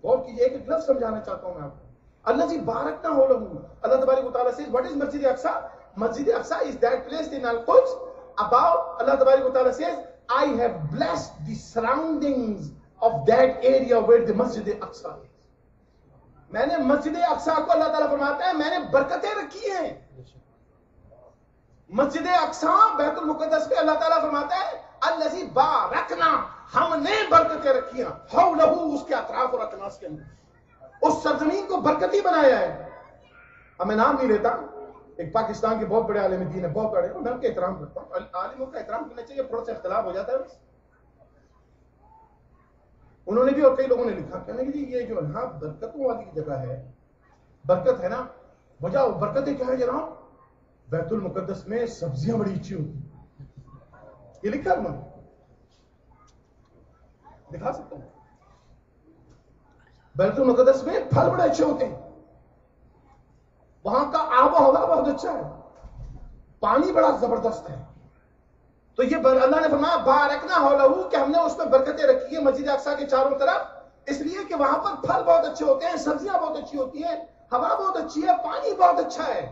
गौर कीजिए एक लफ्ज समझाना चाहता हूँ मैं आपको। अल्लज़ी बारकना हौलहू अल्लाह तबारक ताला says what is Masjid Aqsa Masjid Aqsa is that place in Al Quds about Allah Ta'ala says, I have blessed the surroundings of that area where the Masjid Aqsa is. मैंने मस्जिद अक्सा को अल्लाह ताला फरमाता है मैंने बरकतें रखी हैं। मस्जिद अक्सा बैतुल मुकद्दस पे अल्लाह ताला फरमाता है अल्लजी बारकना हमने बरकतें रखी हैं। हौ लहू उसके अतराफ और अकनास के अंदर। उस सरजमीन को बरकती बनाया है। अब मैं नाम नहीं लेता। एक पाकिस्तान के बहुत बड़े आलिम दीन है, बहुत बड़े मैं उनका एहतराम करता हूँ। आलिमों का एहतराम करना चाहिए थोड़ा सा इख्तलाफ हो जाता है बस। उन्होंने भी और कई लोगों ने लिखा, कहने कि ये जो हाँ बरकतों वाली की जगह है, बरकत है ना? वजह बरकतें क्या है जनाब? बैतुल मुकद्दस में सब्ज़ियाँ बड़ी अच्छी होती ये लिखा उन्होंने। दिखा सकता हूँ? बैतुल मुकद्दस में फल बड़े अच्छे होते हैं। वहाँ का आबो हवा बहुत अच्छा है। पानी बड़ा ज़बरदस्त है। तो ये अल्लाह ने फरमाया, बारकना हो लहू कि हमने उसमें बरकतें रखी है मस्जिद अक्सा के चारों तरफ़। इसलिए कि वहाँ पर फल बहुत अच्छे होते हैं, सब्ज़ियाँ बहुत अच्छी होती है, हवा बहुत अच्छी है, पानी बहुत अच्छा है।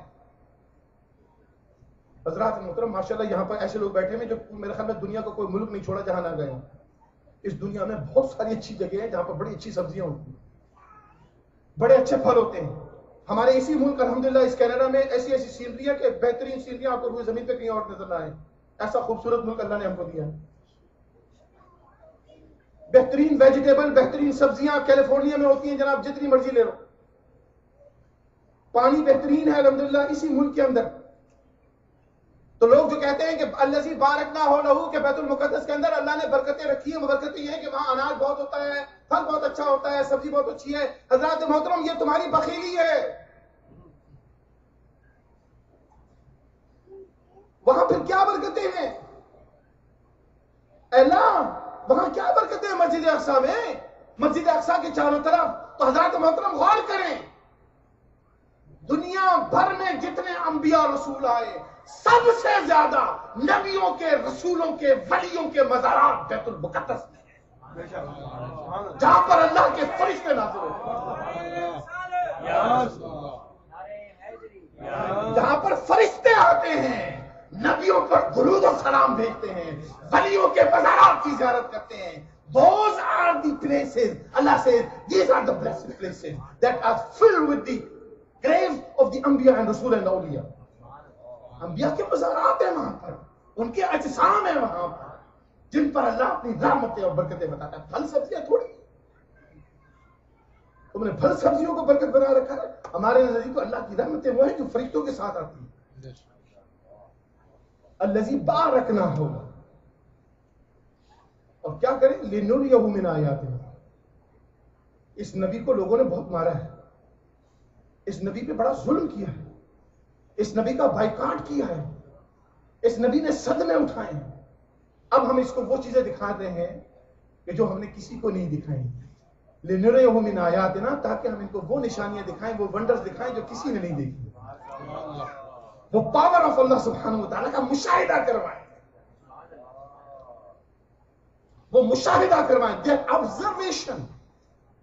हजरात मोहतरम, माशाल्लाह, यहाँ पर ऐसे लोग बैठे हैं जो मेरे ख्याल में दुनिया का को कोई मुल्क नहीं छोड़ा जहाँ ना गए इस दुनिया में बहुत सारी अच्छी जगह है जहाँ पर बड़ी अच्छी सब्ज़ियाँ होती हैं। बड़े अच्छे फल होते हैं। हमारे इसी मुल्क अलहमदिल्ला इस कैनेडा में ऐसी ऐसी सीनरी है कि बेहतरीन सीनरी आपको रूए ज़मीन पे कहीं और नज़र ना आए। ऐसा खूबसूरत मुल्क अल्लाह ने हमको दिया। है बेहतरीन वेजिटेबल, बेहतरीन सब्ज़ियाँ कैलिफ़ोर्निया में होती हैं, जनाब, जितनी मर्ज़ी ले लो। पानी बेहतरीन है अलहमदिल्ला इसी मुल्क के अंदर। तो लोग जो कहते हैं कि अल्लाह बारक ना हो लहू के बैतुल मुकद्दस के अंदर अल्लाह ने बरकतें रखी है बरकतें ये है कि वहाँ अनाज बहुत होता है, फल बहुत अच्छा होता है, सब्ज़ी बहुत अच्छी है। हज़रत मोहतरम, ये तुम्हारी बखीली है। वहाँ फिर क्या बरकतें हैं? अल्लाह वहाँ क्या बरकतें हैं मस्जिद अक्सा में? मस्जिद अक्सा के चारों तरफ़। तो हज़रत मोहतरम, गौर करें। दुनिया भर में जितने अंबिया रसूल आए सबसे ज़्यादा नबियों के रसूलों के वलियों के मजारात बैतुल मुकद्दस में जहाँ पर अल्लाह के फरिश्ते नाजिल होते जहाँ पर फरिश्ते आते हैं नबियों पर दुरूद और सलाम भेजते हैं वलियों के मजारात की जियारत करते हैं Those are the places, Allah says, these are the blessed places that are filled with the graves of the Anbiya and Rasul and Awliya. अंबिया के मजारात है वहाँ पर। उनके अजसाम है वहाँ पर, जिन पर अल्लाह अपनी रामतें और बरकतें बताता है। फल सब्ज़ियाँ थोड़ी तुमने फल सब्जियों को बरकत बना रखा है। हमारे नज़दीक तो अल्लाह की रहमतें वो है जो फरिश्तों के साथ आती है। अल्लजी बार रखना होगा और क्या करें? लिनुर यहूमिन आयात इस नबी को लोगों ने बहुत मारा है। इस नबी पे बड़ा जुल्म किया है। इस नबी का बाइकाट किया है। इस नबी ने सदमे उठाए अब हम इसको वो चीज़ें दिखा रहे हैं कि जो हमने किसी को नहीं दिखाई। लेनुरे आयात ना ताकि हम इनको वो निशानियाँ दिखाएँ, वो वंडर्स दिखाएँ जो किसी ने नहीं देखी। वो पावर ऑफ़ अल्लाह सुब्हानहू व का मुशाहिदा करवाएँ। वो मुशाहिदा करवाएँ। That observation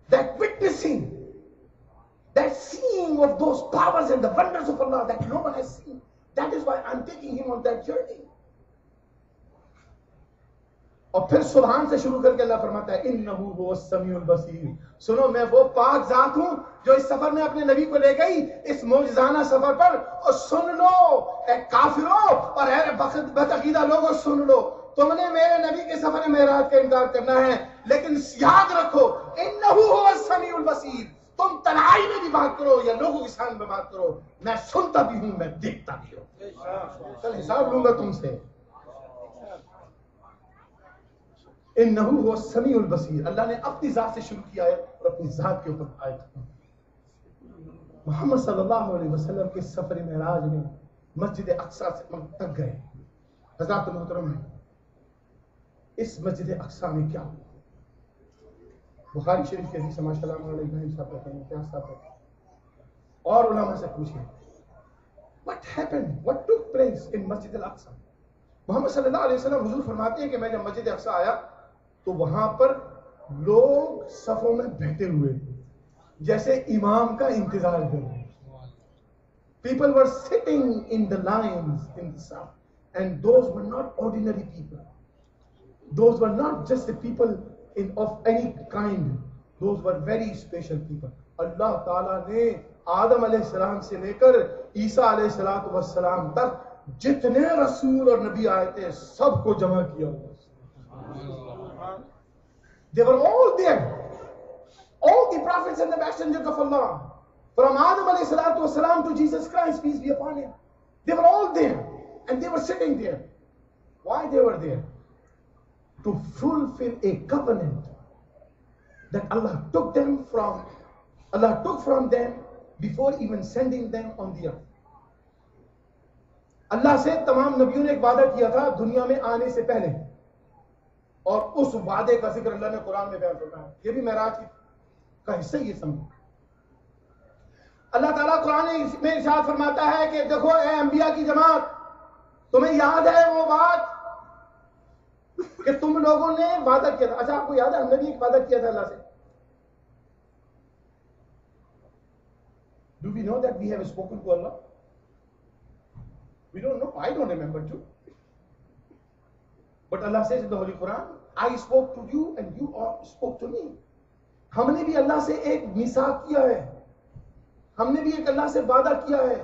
that witnessing that seeing of those powers and the wonders of Allah that no one has seen. That is why I'm taking him on that journey. और फिर सुबहान से शुरू करके अल्लाह फरमाता है इन नहू समीउल बसीर सुनो, मैं वो पाक जात हूँ जो इस सफ़र में अपने नबी को ले गई, इस मौजाना सफ़र पर, और सुन लो, ए काफिरो, और ए बतकीदा लोगों, सुन लो तुमने मेरे नबी के सफ़र में मेराज का इनकार करना है, लेकिन याद रखो इन नहू समीउल बसीर तुम तनाई में भी बात करो या लोगों के सामने में बात करो, मैं सुनता भी हूँ, मैं देखता भी हूँ। कल हिसाब लूँगा तुमसे। इन नहू हो समी उल बसीर। अल्लाह ने अपनी जात से शुरू किया है और अपनी जात के ऊपर आयत मोहम्मद सल्लल्लाहु अलैहि वसल्लम के सफ़र महराज में मस्जिद अक्सा से तक गए। हज़रत मोहतरम इस मस्जिद अक्सा में क्या हुआ? बुखारी शरीफ के हदीस मौलाना इब्राहिम साहब कहते हैं। क्या साहब और उलमा से पूछिए। What happened? What took place in Masjid Al Aqsa Muhammad सल्लल्लाहु अलैहि वसल्लम हुजूर फरमाते हैं कि मैं जब मस्जिद अक्सा आया तो वहाँ पर लोग सफों में बैठे हुए जैसे इमाम का इंतज़ार कर रहे People were sitting in the lines in the south, and those were not ordinary people. Those were not just the people in, of any kind. Those were very special people. अल्लाह ताला ने आदम सलाम से लेकर ईसा सलाम तक जितने रसूल और नबी आए थे सबको जमा किया हुआ were all there. All the prophets and the messengers of Allah. From Adam alayhi salatu wasalam to Jesus Christ, peace be upon him. They were all there. And they were sitting there. Why they were there? To fulfill a covenant that Allah took them from, Allah took from them before even sending them on the earth. अल्लाह से तमाम नबियों ने एक वादा किया था दुनिया में आने से पहले। और उस वादे का ज़िक्र अल्लाह ने कुरान में बयान फरमाया। ये भी महराज का हिस्सा ये समझो। अल्लाह ताला कुरान में इरशाद फरमाता है कि देखो ए अंबिया की जमात तुम्हें याद है वो बात? कि तुम लोगों ने वादा किया था। अच्छा आपको याद है, हमने भी एक वादा किया था अल्लाह से। Do we know that we have spoken to Allah we don't know I don't remember to but Allah says Holy Quran I spoke to you and you spoke to me हमने भी अल्लाह से एक मिसा किया है। हमने भी एक अल्लाह से वादा किया है।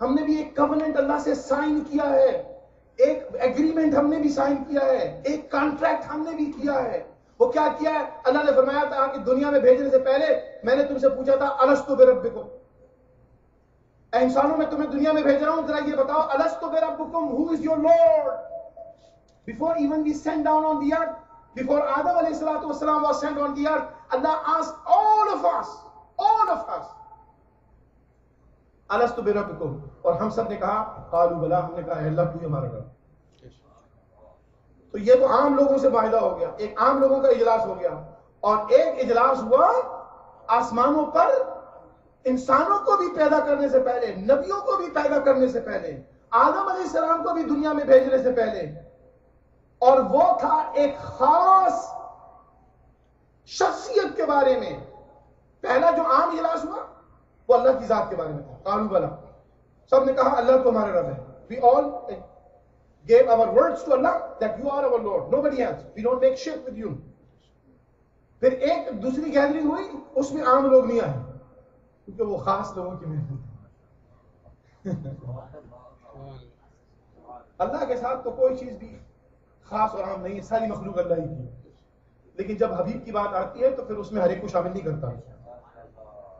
हमने भी एक कवनेंट अल्लाह से साइन किया है। एक एग्रीमेंट हमने भी साइन किया है, एक कॉन्ट्रैक्ट हमने भी किया है। वो क्या किया है? अल्लाह ने फरमाया था कि दुनिया में भेजने से पहले मैंने तुमसे पूछा था, अलस्तु बेरबिकुम इंसानों, में तुम्हें दुनिया में भेज रहा हूँ, जरा ये बताओ, अलस्तु बेरबिकुम who is your lord before even we send down on the earth before Adam अलैहिस्सलाम was send on the earth Allah asked all of us all of us अलस्तु बिरब्बिकुम और हम सबने कहा, कालू बला, हमने कहा अल्लाह तू हमारा रब। तो ये तो आम लोगों से वायदा हो गया। एक आम लोगों का इजलास हो गया। और एक इजलास हुआ आसमानों पर इंसानों को भी पैदा करने से पहले, नबियों को भी पैदा करने से पहले, आदम सलाम को भी दुनिया में भेजने से पहले। और वो था एक खास शख्सियत के बारे में। पहला जो आम इजलास हुआ वो अल्लाह की जात के बारे में था कानू वाला सबने कहा, अल्लाह तो हमारे रब है we all gave our words to Allah that you are our Lord. Nobody else. We don't make shirk with you. फिर एक दूसरी गैदरिंग हुई, उसमें आम लोग नहीं आए क्योंकि वो खास लोगों की मेहनत अल्लाह के साथ तो कोई चीज़ भी खास और आम नहीं है, सारी मखलूक अल्लाह ही की लेकिन जब हबीब की बात आती है तो फिर उसमें हर एक को शामिल नहीं करता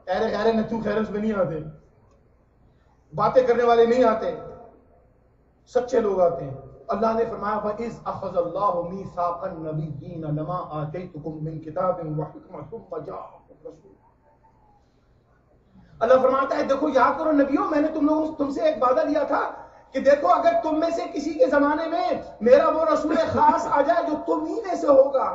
अरे खैर नचू खैर उसमें नहीं आते। बातें करने वाले नहीं आते। सच्चे लोग आते हैं। अल्लाह ने फरमाया फइज अखज़ अल्लाहु मीसाक़न नबिय्यीन लमा आतैतुकुम मिन किताबिन व हिकमतिन फजाअकुम रसूल. अल्लाह फरमाता है, देखो, याद करो नबियों, मैंने तुम लोगों, तुमसे एक वादा लिया था कि देखो, अगर तुम में से किसी के जमाने में मेरा वो रसूल खास आ जाए जो तुम ही में से होगा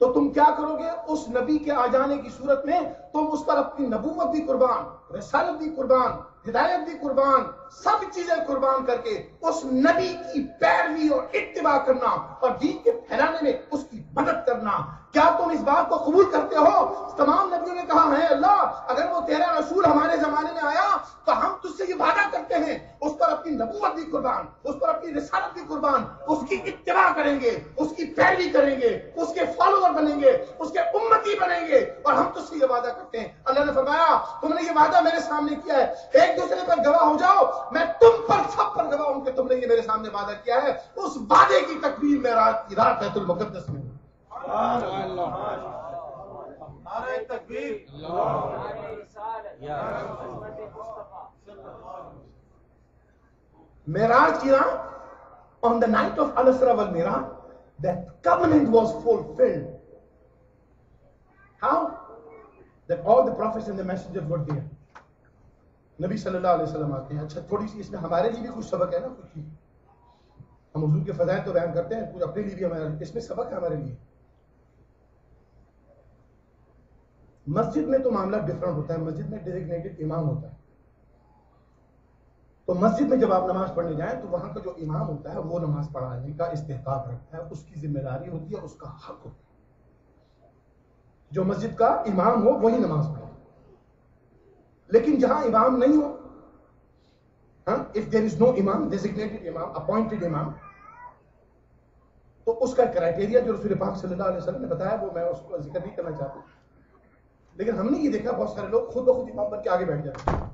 तो तुम क्या करोगे? उस नबी के आ जाने की सूरत में तुम उस पर अपनी नबूवत भी कुर्बान, रसालत भी कुर्बान, हिदायत भी कुर्बान, सब चीज़ें कुर्बान करके उस नबी की पैरवी और इतवा करना और दीन के फैलाने में उसकी मदद करना। क्या तुम इस बात को कबूल करते हो? तमाम नबियों ने कहा, है अल्लाह, अगर वो तेरा रसूल हमारे जमाने में आया तो हम तुझसे ये वादा करते हैं, उस पर अपनी नबूवत की कुर्बान, उस पर अपनी रिसालत की कुर्बान, उसकी इत्तबा करेंगे, उसकी पैरवी करेंगे, उसके फॉलोअर बनेंगे, उसके उम्मती बनेंगे, और हम तुझसे ये वादा करते हैं। अल्लाह ने फरमाया, तुमने ये वादा मेरे सामने किया है। एक दूसरे पर गवाह हो जाओ, मैं तुम पर, सब पर गवाह हूँ कि तुमने ये मेरे सामने वादा किया है। उस वादे की तकबीर में रात की रात बैतुल मुकद्दस में नारे तकबीर Miraj Kira, on the night of Al Isra wal Miraj, that covenant was fulfilled. How? That all the prophets and the messengers were there. नबी सल्लल्लाहु अलैहि वसल्लम आते हैं अच्छा थोड़ी सी इसमें हमारे लिए भी कुछ सबक है ना कुछ हम हजूर के फजाइल तो बयान करते हैं कुछ अपने लिए भी हमारे इसमें सबक है हमारे लिए मस्जिद में तो मामला डिफरेंट होता है, मस्जिद में डेजिग्नेटेड इमाम होता है। तो मस्जिद में जब आप नमाज़ पढ़ने जाएँ तो वहाँ का जो इमाम होता है, वो नमाज़ पढ़ाने का इस्तेकाब रखता है, उसकी ज़िम्मेदारी होती है, उसका हक होता है। जो मस्जिद का इमाम हो, वही नमाज़ पढ़े। लेकिन जहाँ इमाम नहीं हो if there is no imam designated imam appointed imam तो उसका क्राइटेरिया जो रसूल पाक सल्लल्लाहु अलैहि वसल्लम ने बताया, वो मैं उसको ज़िक्र नहीं करना चाहता। लेकिन हमने ये देखा, बहुत सारे लोग खुद ब खुद इमाम बन के आगे बैठ जाते हैं।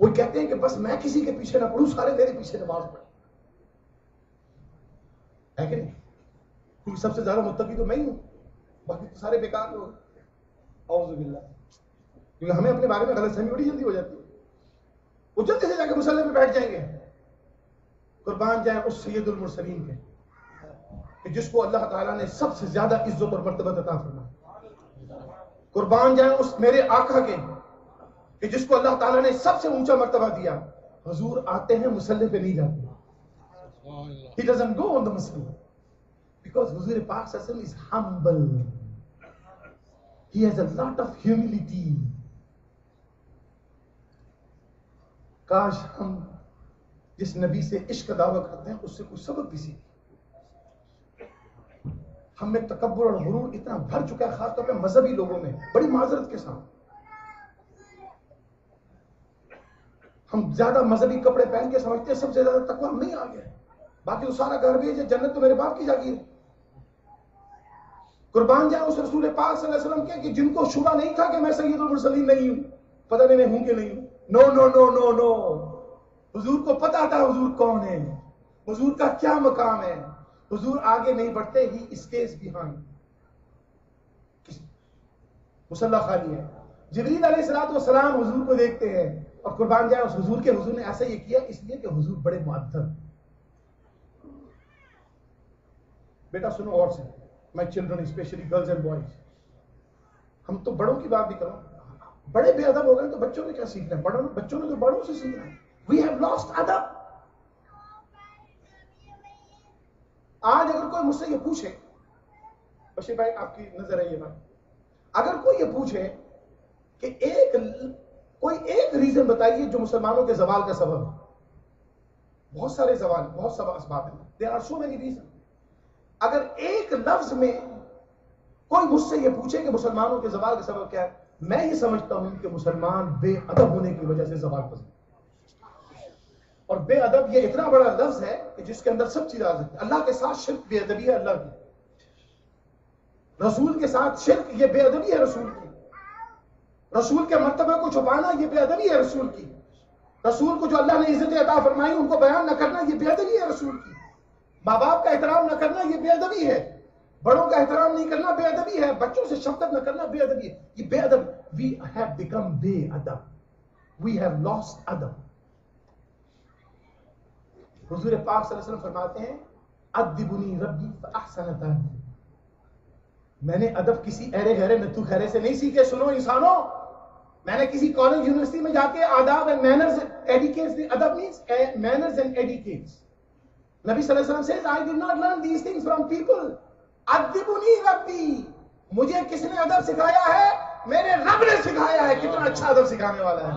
वो कहते हैं कि बस मैं किसी के पीछे ना पढ़ू सारे मेरे पीछे नमाज़ पढ़े। है कि नहीं? क्योंकि सबसे ज़्यादा मुत्तकी तो मैं ही हूँ, बाकी तो सारे बेकार लोग औजुबिल्ला क्योंकि हमें अपने बारे में गलत फहमी बड़ी जल्दी हो जाती है। वो जल्दी से जाकर मुसल्ले में बैठ जाएँगे। कुर्बान जाए उस सैयदुल मुरसलीन के, कि जिसको अल्लाह ताला ने सबसे ज़्यादा इज़्ज़त और मर्तबा अता फरमाया कुर्बान जाए उस मेरे आका के कि जिसको अल्लाह ताला ने सबसे ऊँचा मर्तबा दिया। हजूर आते हैं मुसल्ले पे नहीं जाते। He doesn't go on the Musalla because Huzur Pak Sassam is humble. He has a lot of humility. काश हम जिस नबी से इश्क दावा करते हैं उससे कुछ सबक भी सीखें। हम में तकबर और गुरूर इतना भर चुका है, खासतौर पर मजहबी लोगों में, बड़ी माजरत के साथ। हम ज़्यादा मजहबी कपड़े पहन के समझते हैं, सबसे ज़्यादा तकवा हम नहीं आ गया बाकी तो सारा गार्बेज है जन्नत तो मेरे बाप की जागीर है। कुर्बान जाए उस रसूल पाक वसल्लम के, कि जिनको शुबा नहीं था कि मैं सैयदुल मुरसलीन नहीं हूँ, पता नहीं मैं हूँ कि नहीं हूँ। No no no no no हुजूर को पता था, हुजूर कौन है? हुजूर का क्या मकाम है? हुजूर आगे नहीं बढ़ते, ही स्टेज बिहाइंड मुसल्ला खाली है। जबरील अलैहिस्सलाम हुजूर को देखते हैं और कुर्बान जाए, उस हुजूर के हुजूर ने ऐसा ये किया, इसलिए कि हुजूर बड़े मुअद्दब बेटा सुनो और say my children specially girls and boys हम तो बड़ों की बात भी करो। बड़े बेअदब हो गए तो बच्चों ने क्या सीखना है? बड़ों बच्चों ने तो बड़ों से सीखना है। वी हैव लॉस्ट अदब आज अगर कोई मुझसे ये पूछे, बशीर भाई, आपकी नज़र है ये बात। अगर कोई ये पूछे कि एक कोई एक रीजन बताइए जो मुसलमानों के जवाल का सबब है। बहुत सारे जवाल, बहुत सब असबाब हैं। There are so many reason अगर एक लफ्ज में कोई मुझसे ये पूछे कि मुसलमानों के जवाल का सबब क्या है, मैं ये समझता हूँ कि मुसलमान बेअदब होने की वजह से जवाल पसंद और बेअदब ये इतना बड़ा लफ्ज है कि जिसके अंदर सब चीज़ आ सकती है। अल्लाह के साथ शिरक बेअदबी है अल्लाह की। रसूल के साथ शिरक ये बेअदबी है रसूल की। रसूल के मर्तबे को छुपाना ये बेअदबी है रसूल की। रसूल को जो अल्लाह ने इज़्ज़त अता फरमाई, उनको बयान न करना ये बेअदबी है रसूल की। माँ बाप का एहतराम न करना ये बेअदबी है। बड़ों का एहतराम नहीं करना बेअदबी है। बच्चों से शफकत न करना बेअदबी है। ये बेअदब वी हैव बिकम बेअदब। वी हैव लॉस्ट अदब हुजूर पाक सल्लल्लाहु अलैहि वसल्लम फरमाते हैं अदबुनी रब्बी फअहसन मैंने अदब किसी अरे गहरे नथु खैरे से नहीं सीखे सुनो इंसानों। मैंने किसी कॉलेज यूनिवर्सिटी में जाके आदाब एंड मैनर्स एडिकेट्स अदब मींस मैनर्स एंड एडिकेट्स नबी सल्लल्लाहु अलैहि वसल्लम says I did not learn these things from people अदबुनी रब्बी। मुझे किसने अदब सिखाया है? मेरे रब ने सिखाया है। कितना अच्छा अदब सिखाने वाला है।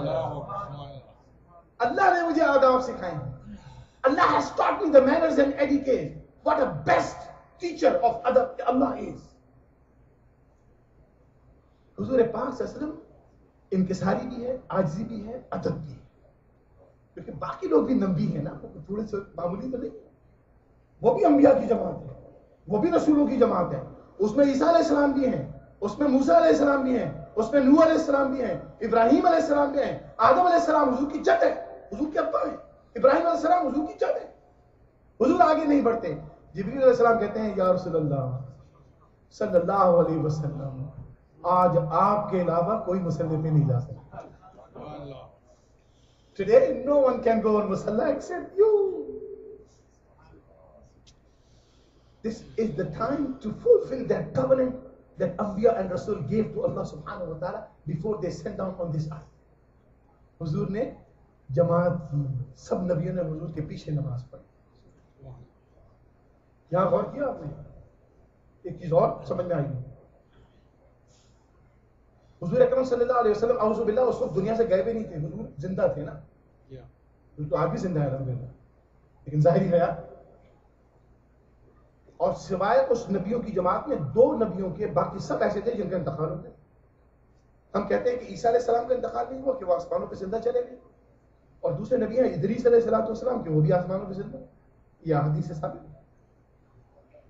अल्लाह ने मुझे आदाब सिखाए हैं। Allah has taught me the manners and etiquette. What a best teacher of adab, Allah is. हुजूर पाक सल्लम इनकिसारी भी है, आजी भी है, अदब भी है क्योंकि बाकी लोग भी नबी है ना थोड़े से मामूली तो नहीं वो भी अंबिया की जमात है, वो भी रसूलों की जमात है उसमें ईसा सलाम भी है, उसमें मूसा सलाम भी है, उसमें नू सलाम भी है, इब्राहिम सलाम भी है, आदम सलाम, हुजूर की जट है, हुजूर के अब्बा है सलाम हुजूर की है हुजूर आगे नहीं बढ़ते जिब्रील सलाम कहते हैं या रसूलुल्लाह सल्लल्लाहु अलैहि वसल्लम आज आपके अलावा कोई मुसल्ले पे नहीं जा सकता Today, no one can go on musalla except you. This is the time to fulfill that covenant that Anbiya and Rasul gave to Allah subhanahu wa ta'ala before they sent down on this earth. हुजूर ने जमात सब नबियों ने हजूर के पीछे नमाज़ पढ़ी। यहाँ गौर किया आपने? एक चीज़ और समझ में आई? हुजूर अकरम सल्लल्लाहु अलैहि वसल्लम औज़ु उस वक्त दुनिया से गए भी नहीं थे। हुजूर ज़िंदा थे ना? तो आज भी ज़िंदा है अल्हम्दुलिल्लाह। लेकिन ज़ाहिर है यार और सिवाय उस नबियों की जमात में दो नबियों के बाकी सब ऐसे थे जिनका इंतकाल हो। गया हम कहते हैं कि ईसा सलाम का इंतकाल नहीं हुआ कि वो आसमानों पर ज़िंदा चले गए। और दूसरे नबी हैं, इदरीस सलाम के, वो भी आसमानों पर। ज़िंदा यह हदीस से साबित।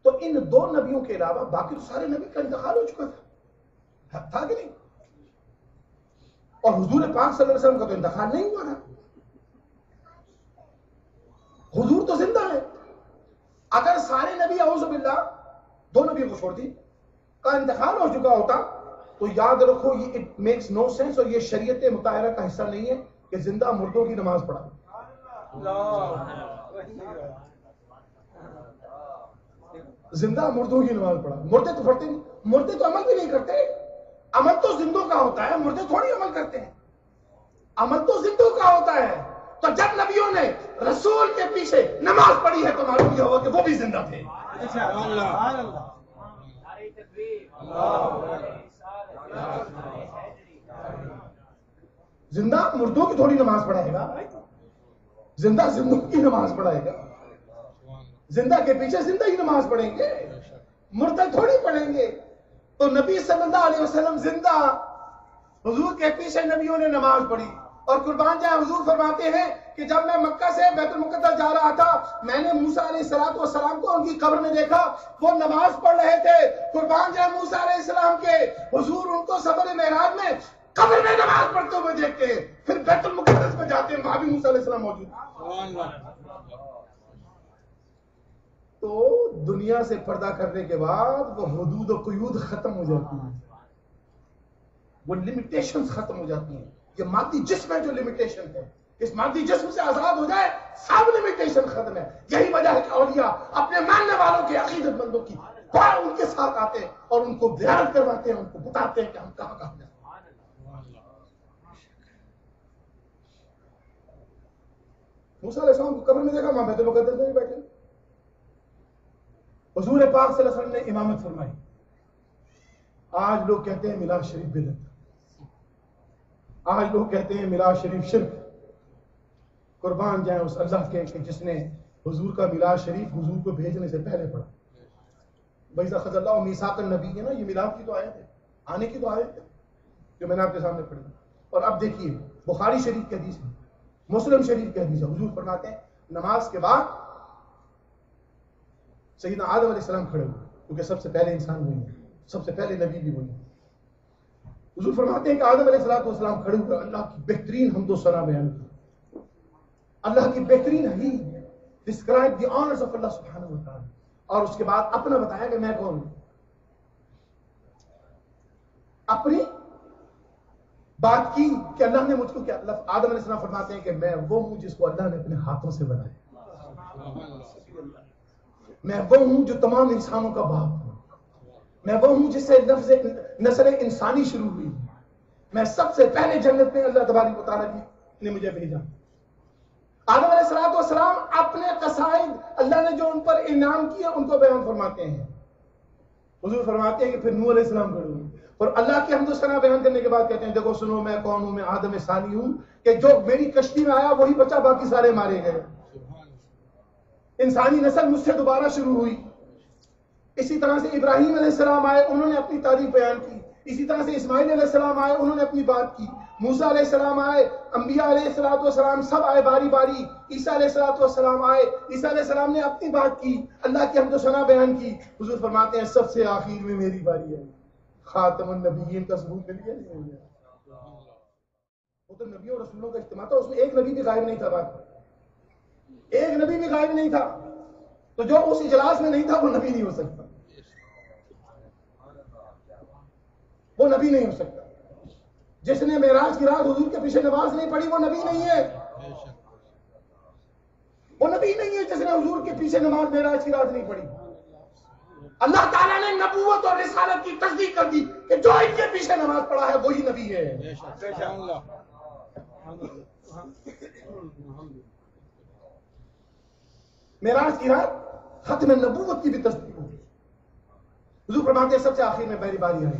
तो इन दो नबियों के अलावा बाकी तो सारे नबी का इंतकाल हो चुका था। था कि नहीं? और हुजूर पाक सल्लल्लाहु का तो इंतकाल नहीं हुआ था। हुजूर तो ज़िंदा है। अगर सारे नबी औजुबिल्ला दो नबियों को छोड़ दी, का इंतकाल हो चुका होता तो याद रखो, ये इट मेक्स नो सेंस और ये शरीयत मुताहरा का हिस्सा नहीं है। कि ज़िंदा मुर्दों की नमाज़ पढ़ा। ज़िंदा मुर्दों की नमाज़ पढ़ा। मुर्दे तो पढ़ते नहीं। मुर्दे तो अमल भी नहीं करते। अमल तो जिंदों का होता है। मुर्दे थोड़ी अमल करते हैं। अमल तो जिंदों का होता है। तो जब नबियों ने रसूल के पीछे नमाज़ पढ़ी है तो मालूम यह हुआ कि वो भी ज़िंदा थे। ज़िंदा मुर्दों की थोड़ी नमाज़ पढ़ाएगा? ज़िंदा जिंदों की नमाज़ पढ़ाएगा? ज़िंदा के पीछे ज़िंदा ही नमाज़ पढ़ेंगे? मुर्दा थोड़ी पढ़ेंगे। तो नबी सल्लल्लाहु अलैहि वसल्लम ज़िंदा। हुजूर के पीछे नबियों ने नमाज़ पढ़ी। और कुर्बान जाए हुजूर फरमाते हैं कि जब मैं मक्का से बैतुल मुकद्दस जा रहा था, मैंने मूसा सलाम को उनकी कब्र में देखा। वो नमाज़ पढ़ रहे थे। कुर्बान जाए मूसा सलाम के, हुजूर उनको सफ़र मेराज में कब्र में नमाज़ पढ़ते हुए देखते हैं। फिर बैतुल मुकद्दस में जाते हैं, वहाँ भी मूसा मौजूद तो दुनिया से पर्दा करने के बाद वो हदूद और कयूद खत्म हो जाती है। वो लिमिटेशंस खत्म हो जाती हैं। ये मादी जिस्म है जो लिमिटेशन है। इस मादी जिस्म से आज़ाद हो जाए, सब लिमिटेशन खत्म है। यही वजह है कि औलिया अपने मानने वालों के अकीदतमंदों की उनके साथ आते हैं और उनको बयान करवाते हैं, उनको बताते हैं कि हम कहाँ कहाँ जाए मूसा को कब्र में देखा, वहाँ बैतुल मुकद्दस में बैठे। हजूर पाक वसल्लम ने इमामत फरमाई। आज लोग कहते हैं मिलाद शरीफ बिदत आज लोग कहते हैं मिलाद शरीफ शिरक। कुर्बान जाए उस अल्लाह के जिसने हुजूर का मिलाद शरीफ हुजूर को भेजने से पहले पढ़ा। वैसा खजल्ला मीसाक नबी है ना, ये मिलाद की तो आयत है, आने की तो आयत है, जो मैंने आपके सामने पढ़ी। और अब देखिए, बुखारी शरीफ की हदीस है। मुस्लिम शरीफ की हदीस हुजूर फरमाते हैं, नमाज़ के बाद सईदना आदम सलाम खड़े हुए, क्योंकि सबसे पहले इंसान वही है, सबसे पहले नबी भी वही है। हुजूर फरमाते हैं कि आदम सलाम खड़े हुए, अल्लाह की बेहतरीन हम दो सना बयान की अल्लाह की बेहतरीन he describe the honours of Allah सुब्हानहू व तआला। और उसके बाद अपना बताया कि मैं कौन हूँ? अपनी बात की कि अल्लाह ने मुझको क्या आदम सलाम फरमाते हैं कि मैं वो हूँ जिसको अल्लाह ने अपने हाथों से बनाया। मैं वो हूँ जो तमाम इंसानों का बाप हूँ। मैं वो हूँ जिससे नस्ल इंसानी शुरू हुई। मैं सबसे पहले जन्नत में अल्लाह तबारी बताना ने मुझे भेजा। आदम सलाम अपने कसाइद, अल्लाह ने जो उन पर इनाम किया, उनको बयान फरमाते हैं। हुजूर फरमाते हैं कि फिर नू सलाम हुए और अल्लाह की हमदोसना बयान करने के बाद कहते हैं देखो सुनो मैं कौन हूँ? मैं आदम सानी हूँ कि जो मेरी कश्ती में आया वही बचा बाकी सारे मारे गए। इंसानी नस्ल मुझसे दोबारा शुरू हुई। इसी तरह से इब्राहिम सलाम आए उन्होंने अपनी तारीफ़ बयान की। इसी तरह से इस्माइल सलाम आए उन्होंने अपनी बात की। मूसा सलाम आए अंबिया सलाम सब आए बारी बारी ईसा सलाम आए ईसा सलाम ने अपनी बात की अल्लाह की हमदो सना बयान की। हुजूर फरमाते हैं सबसे आखिर में मेरी बारी है। खातम नबीन का सबूत मिल गया? नहीं मिल वो तो नबियों और रसूलों का इस्तेमाल था, उसमें एक नबी भी गायब नहीं था बात एक नबी भी गायब नहीं था। तो जो उस इजलास में नहीं था, वो नबी नहीं हो सकता। वो नबी नहीं हो सकता। जिसने मेराज की रात हजूर के पीछे नमाज़ नहीं पढ़ी, वो नबी नहीं है। वो नबी नहीं है जिसने हजूर के पीछे नमाज़, मेराज की रात नहीं पढ़ी। अल्लाह ताला ने नबूवत और रिसालत की तस्दीक कर दी कि जो इनके पीछे नमाज़ पढ़ा है, वही नबी है। मेराज की रात खत्म नबूवत की भी तस्दीक होगी हुजूर फरमाते हैं, सबसे आखिर में मेरी बारी आई।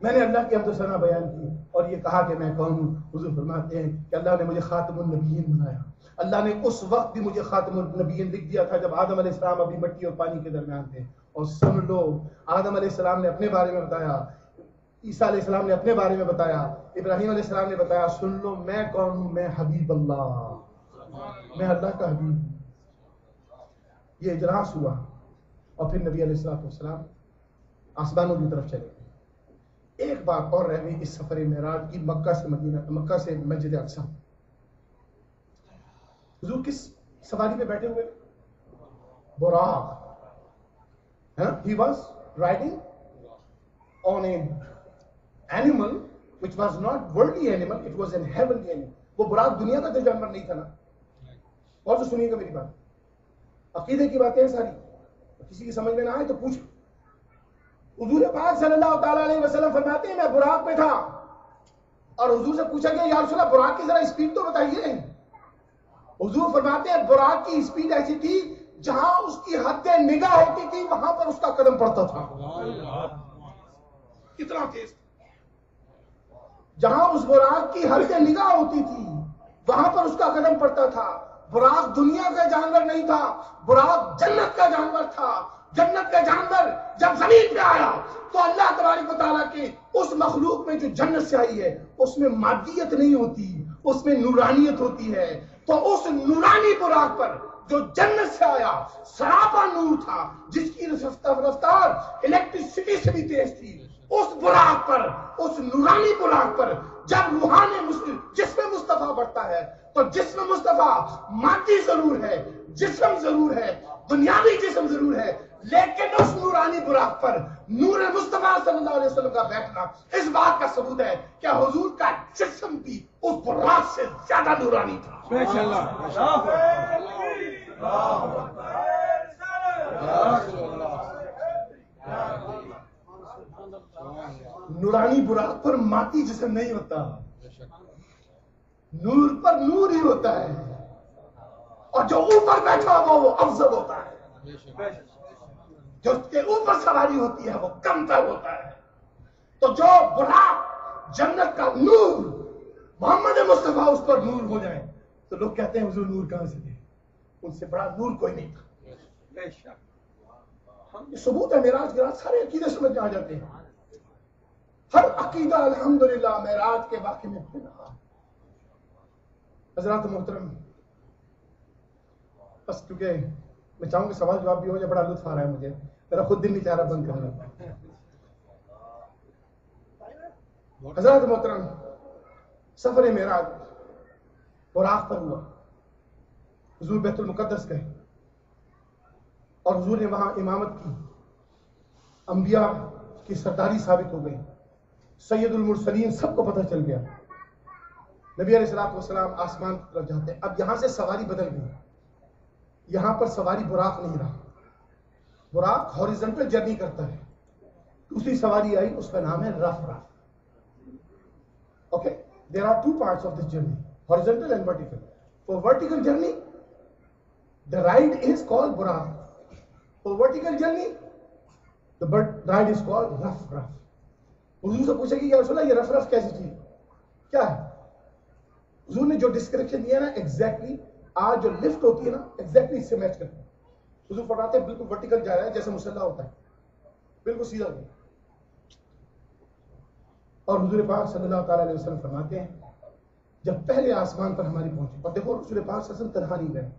मैंने अल्लाह की हमद सना बयान की और ये कहा कि मैं कौन हूँ हुजूर फरमाते हैं कि अल्लाह ने मुझे खातमुन नबीन बनाया। अल्लाह ने उस वक्त भी मुझे खातमुन नबीन लिख दिया था जब आदम अलैहिस्सलाम अभी मिट्टी और पानी के दरमियान थे। और सुन लो आदम अलैहिस्सलाम ने अपने बारे में बताया, ईसा अलैहिस्सलाम ने अपने बारे में बताया, इब्राहिम अलैहिस्सलाम ने बताया, सुन लो, मैं कौन हूँ? मैं हबीब अल्लाह। मैं अल्लाह का हबीब ये इजलास हुआ। और फिर नबी अलैहिस्सलाम आसमानों की तरफ़ चले एक बात और रह गई इस सफ़र मेराज की मक्का से मदीना, मक्का से मस्जिद अक्सा। किस सवारी पे बैठे हुए? बुराक। He was riding on an animal which was not worldly animal, it was an heavenly animal. वो बुराक दुनिया का तो जानवर नहीं था ना। और तो सुनिएगा मेरी बात। अकीदे की बातें हैं सारी। किसी की समझ में ना आए तो पूछ। हुजूर पाक सल्लल्लाहु अलैहि वसल्लम फरमाते हैं, मैं बुराक पे था। और हुजूर से पूछा गया यार सुना बुराक की जरा स्पीड तो बताइए। हुजूर फरमाते हैं बुराक की स्पीड ऐसी थी जहाँ उसकी हद निगाह होती थी, वहाँ पर उसका कदम पड़ता था। कितना तेज। जहाँ उस बुराक की हद निगाह होती थी, वहाँ पर उसका कदम पड़ता था। बुराक दुनिया का जानवर नहीं था बुराक जन्नत का जानवर था। जन्नत का जानवर जब ज़मीन पे आया तो अल्लाह तबारक ताला के उस मखलूक में जो जन्नत से आई है, उसमें मादियत नहीं होती, उसमें नूरानियत होती है। तो उस नूरानी बुराक पर जो जन्नत से आया सरापा नूर था जिसकी रफ्तार इलेक्ट्रिसिटी से भी तेज थी, उस बुराक पर, उस नूरानी बुराक पर, जब रूहान जिसमें मुस्तफ़ा बढ़ता है तो जिसमें मुस्तफ़ा मादी ज़रूर है, जिसम ज़रूर है, दुनियावी जिसम ज़रूर है लेकिन उस नूरानी बुराक पर नूर मुस्तफ़ा सल्लल्लाहु अलैहि वसल्लम का बैठना इस बात का सबूत है कि हुजूर का जिस्म भी उस बुराक से ज़्यादा नूरानी था। नूरानी बुराक पर माती जिसम नहीं होता। नूर पर नूर ही होता है। और जो ऊपर बैठा हुआ वो अफजल होता है। जो उसके ऊपर सवारी होती है, वो कमतर होता है। तो जो बुराक जन्नत का नूर, मोहम्मद मुस्तफ़ा उस पर नूर हो जाए तो लोग कहते हैं, हुजूर, नूर कहाँ से थे? उनसे बड़ा नूर कोई नहीं था। ये सबूत है, मेराज गिराज सारे अकीदे समझ आ जाते हैं। हर अकीदा, अल्हम्दुलिल्लाह, मेराज के वाकई में फिर हज़रत मोहतरम, बस क्योंकि मैं चाहूँगी सवाल जवाब भी हो जाए, बड़ा लुत्फ आ रहा है मुझे। मेरा खुद दिल नहीं चाह रहा बंद करना। हज़रत मोहतरम सफ़र मेराज बुराक पर हुआ। हजूर बैतुल मुकद्दस गए और हजूर ने वहाँ इमामत की। अंबिया की सरदारी साबित हो गई। सैयदुल मुरसलीन सबको पता चल गया। नबी सलाम आसमान की तरफ़ जाते। हैं अब यहाँ से सवारी बदल गई। यहाँ पर सवारी बुराक नहीं रहा। बुराक हॉरिजेंटल जर्नी करता है। दूसरी सवारी आई उसका नाम है रफ rough okay there are two part of this journey horizontal and vertical for vertical journey the ride is called Buraq for vertical journey the ride is called rough रफ हुजूर से पूछेगी क्या सुना ये रफ रफ कैसी चीज़ क्या है? हुजूर ने जो डिस्क्रिप्शन दिया ना एग्जैक्टली exactly, आज जो लिफ्ट होती है ना एग्जैक्टली exactly इससे मैच करती है। हुजूर फरमाते बिल्कुल वर्टिकल जा रहा है, जैसे मुसल्ला होता है। बिल्कुल सीधा हो और हुजूर पाक सल्लल्लाहु अलैहि वसल्लम फरमाते हैं, जब पहले आसमान पर हमारी पहुँची, और देखो, हुजूर पाक सल्लल्लाहु तनहा नहीं गए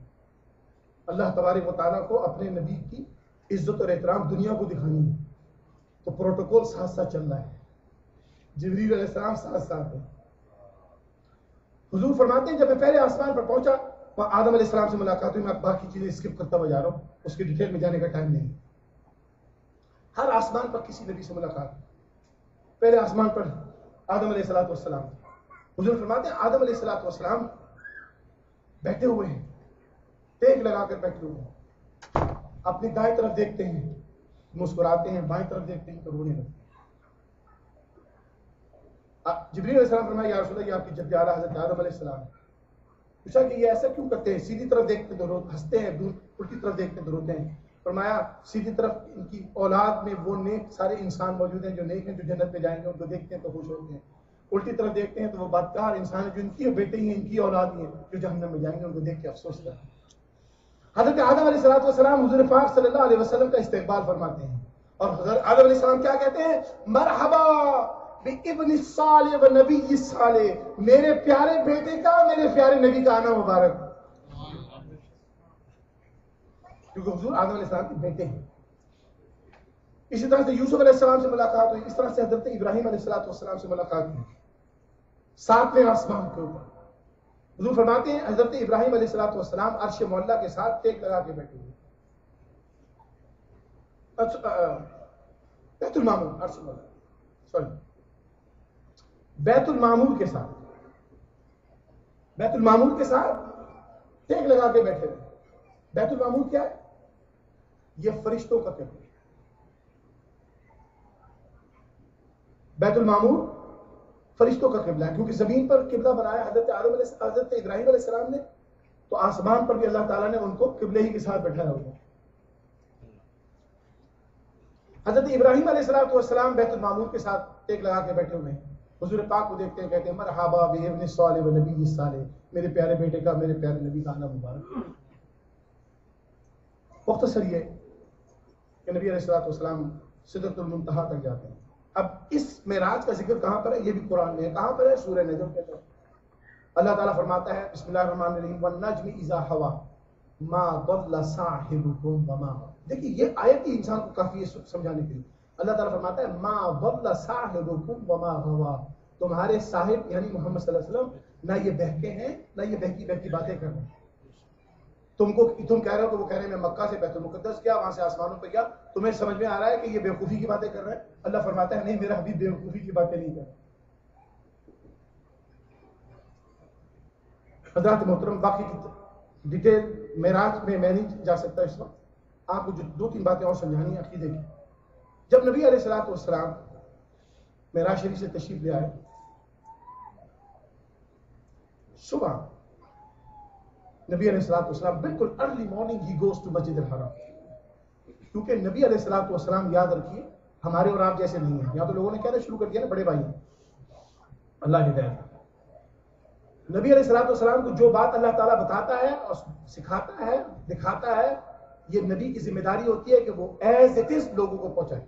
अल्लाह तबारक व तआला को अपने नबी की इज़्ज़त और एहतराम दुनिया को दिखानी है। तो प्रोटोकॉल साथ साथ चल रहा है। जबरील अलैहिस्सलाम साथ साथ है। हुजूर फरमाते हैं, जब मैं पहले आसमान पर पहुँचा, वहाँ आदम अलैहिस्सलाम से मुलाकात हुई, मैं बाकी चीज़ें स्किप करता हुआ जा रहा हूँ। उसकी डिटेल में जाने का टाइम नहीं। हर आसमान पर किसी नबी से मुलाकात। पहले आसमान पर आदम अलैहिस्सलाम हुजूर फरमाते हैं, आदम अलैहिस्सलाम बैठे हुए हैं। टेक लगाकर बैठे हुए हैं। अपनी दाएँ तरफ़ देखते हैं, मुस्कुराते हैं बाएँ तरफ़ देखते हैं तो रोने लगते हैं सलाम फरमाया या आपकी जद्द आला हज़रत आदम सलाम पूछा कि ये ऐसा क्यों करते हैं? सीधी तरफ़ देखते तो रो हँसते हैं, दूर, उल्टी तरफ़ देखते तो रोते हैं। फरमाया, सीधी तरफ़ इनकी औलाद में वो नेक सारे इंसान मौजूद हैं, जो नेक हैं, जो जन्नत में जाएँगे, उनको देखते हैं तो खुश होते हैं। उल्टी तरफ़ देखते हैं तो वो बदकार इंसान है, जो इनकी बेटे ही इनकी औलाद ही हैं, जो जहन्नम में जाएँगे, उनको देख के अफसोस कर। हज़रत आदम अलैहिस्सलाम हुजूर पाक सल्लल्लाहु अलैहि वसल्लम का इस्तेकबाल फरमाते हैं। और हज़रत आदम अलैहिस्सलाम क्या कहते हैं? मरहबा! इब्न साले व नबी साले मेरे प्यारे बेटे का, मेरे प्यारे नबी का आना मुबारक। क्योंकि हुजूर आदम के बेटे हैं। इसी तरह से यूसुफ अलैहिस्सलाम से मुलाकात हुई। इस तरह से हज़रत इब्राहिम अलैहिस्सलाम से मुलाकात हुई। सातवें आसमान के ऊपर। हुजूर फरमाते हैं, हज़रत इब्राहिम अलैहिस्सलाम अर्श मोहल्ला के साथ टेक लगा के बैठे हुए। बैतुल मामूर अर्श मोहल्ला। सॉरी बैतुल मामूर के साथ। बैतुल मामूर के साथ टेक लगा के बैठे हुए बैतुल मामूर क्या है? ये फरिश्तों का किबला बैतुल मामूर फरिश्तों का किबला है, क्योंकि ज़मीन पर किबला बनाया हज़रत आदम हज़रत इब्राहिम अलैहिस्सलाम ने तो आसमान पर भी अल्लाह ताला ने उनको किबले ही के साथ बैठाया हुआ हज़रत इब्राहिम अलैहिस्सलाम बैतुल मामूर के साथ टेक लगा के बैठे हुए हैं। हुजूर पाक को देखते हैं, कहते हैं, मरहबा बिइब्न सालिह व नबी सालिह। मेरे प्यारे बेटे का, मेरे प्यारे नबी का आना मुबारक मुख्तसर ये कि नबी अलैहिस्सलाम सिदरतुल तक जाते हैं। अब इस मेराज का ज़िक्र कहाँ पर है? ये भी कुरान में है। कहाँ पर है? सूर्य नजम के अंदर। अल्लाह ताला फरमाता है बिस्मिल्लाहिर्रहमानिर्रहीम इजा हवा, मा दल्ला देखिए, ये आयत ही इंसान को काफ़ी है समझाने के लिए। अल्लाह ताला फरमाता है, मा दल्ला साहिबुकुम वमा हवा। तुम्हारे साहिब यानी मोहम्मद सल्लल्लाहु अलैहि वसल्लम ना ये बहके हैं, ना ये बहकी बहकी बातें कर रहे हैं। तुमको, तुम कह रहे हो कि वो कह रहे हैं मैं मक्का से बैतुल मुकद्दस गया, वहाँ से आसमानों पर गया। तुम्हें समझ में आ रहा है कि ये बेवकूफ़ी की बातें कर रहे हैं? अल्लाह फरमाता है, नहीं, मेरा हबीब बेवकूफ़ी की बातें नहीं कर हज़रत मोहतरम, बाकी डिटेल मेराज में मैं नहीं जा सकता इस वक्त। आपको जो दो तीन बातें और समझानी है अकीदे की जब नबी अलैहिस्सलाम मेराज शरीफ से तशरीफ़ ले आए, सुबह नबी अलैहिस्सलाम बिल्कुल अर्ली मॉर्निंग ही गोस टू मस्जिद हराम क्योंकि नबी अलैहिस्सलाम याद रखिए, हमारे और आप जैसे नहीं है। यहाँ तो लोगों ने कहना शुरू कर दिया ना, बड़े भाई अल्लाह हिदायत नबी अलैहिस्सलाम को जो बात अल्लाह ताला बताता है, और सिखाता है, दिखाता है ये नबी की ज़िम्मेदारी होती है कि वो एज इट इज़ लोगों को पहुँचाए।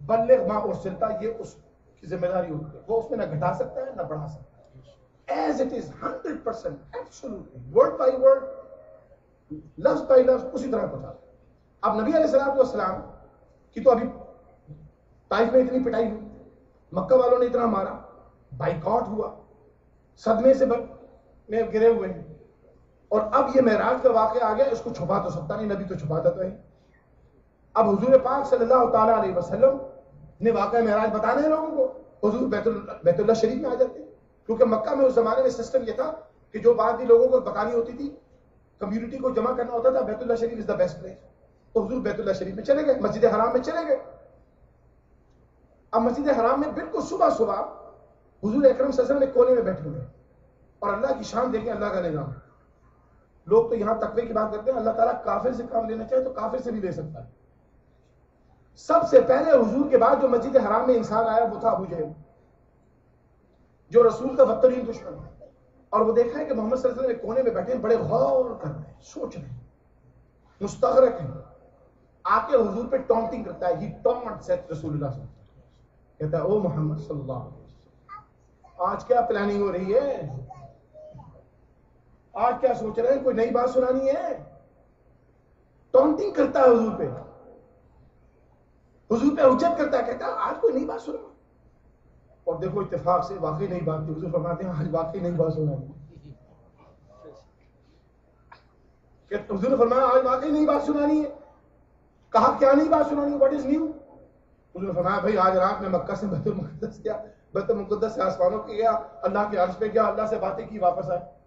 बल्ले माँ और सिलता ये उसकी ज़िम्मेदारी होती है। वो उसमें ना घटा सकता है, ना बढ़ा सकता है। As it is 100% absolutely, word by word लफ्ज बाई लफ्ज उसी तरह पहुँचा अब नबी अलैहिस्सलाम की तो अभी ताइफ में इतनी पिटाई हुई। मक्का वालों ने इतना मारा बाइकआउट हुआ। सदमे से गिरे हुए हैं। और अब ये महराज का वाक़ आ गया, इसको छुपा तो सकता नहीं, नबी तो छुपाता तो है। अब हजूर पाक सल्लल्लाहु अलैहि वसल्लम ने वाक़ महराज बताना लोगों को। हुजूर बैतुल्ला शरीफ में आ जाते क्योंकि मक्का में उस जमाने में सिस्टम ये था कि जो बात भी लोगों को बतानी होती थी, कम्युनिटी को जमा करना होता था, बैतुल्ला शरीफ इज़ द बेस्ट प्लेस तो हजूर बैतुल्ला शरीफ में चले गए, मस्जिद हराम में चले गए। अब मस्जिद हराम में बिल्कुल सुबह सुबह हजूर अक्रम सजन में कोने में बैठे हुए और अल्लाह की शान देखें, अल्लाह का निज़ाम लोग तो यहाँ तकवे की बात करते हैं, अल्लाह ताला काफिर से काम लेना चाहे तो काफिर से भी ले सकता है। सबसे पहले हजूर के बाद जो मस्जिद हराम में इंसान आया, वो था अबू जहल, जो रसूल का बदतरीन दुश्मन है और वो देखा है कि मोहम्मद सल्लल्लाहु अलैहि कोने में बैठे बड़े गौर कर रहे हैं, सोच रहे हैं, मुस्तगरक है। आके हुजूर पे टॉन्टिंग करता है ही टॉन्ट सेट रसूलुल्लाह कहता है, ओ मोहम्मद सल्लल्लाहु अलैहि वसल्लम, आज क्या प्लानिंग हो रही है? आज क्या सोच रहे हैं? कोई नई बात सुनानी है? टॉन्टिंग करता है हुजूर पे। हुजूर पे उज्जत करता है, कहता है, आज कोई नई बात सुना और देखो इतफाक से वाकई नहीं बात थी। हुजूर फरमाते हैं, आज वाकई नई बात सुनाई हुजूर फरमाया, आज वाकई नहीं बात सुनानी है। कहा, क्या नहीं बात सुनानी व्हाट इज़ न्यू हुजूर फरमाया, भाई, आज रात में मक्का से बैतुल मुकद्दस गया, बैतुल मुकद्दस से आसमानों के गया, अल्लाह के अर्श पे गया, अल्लाह से बातें की, वापस आए।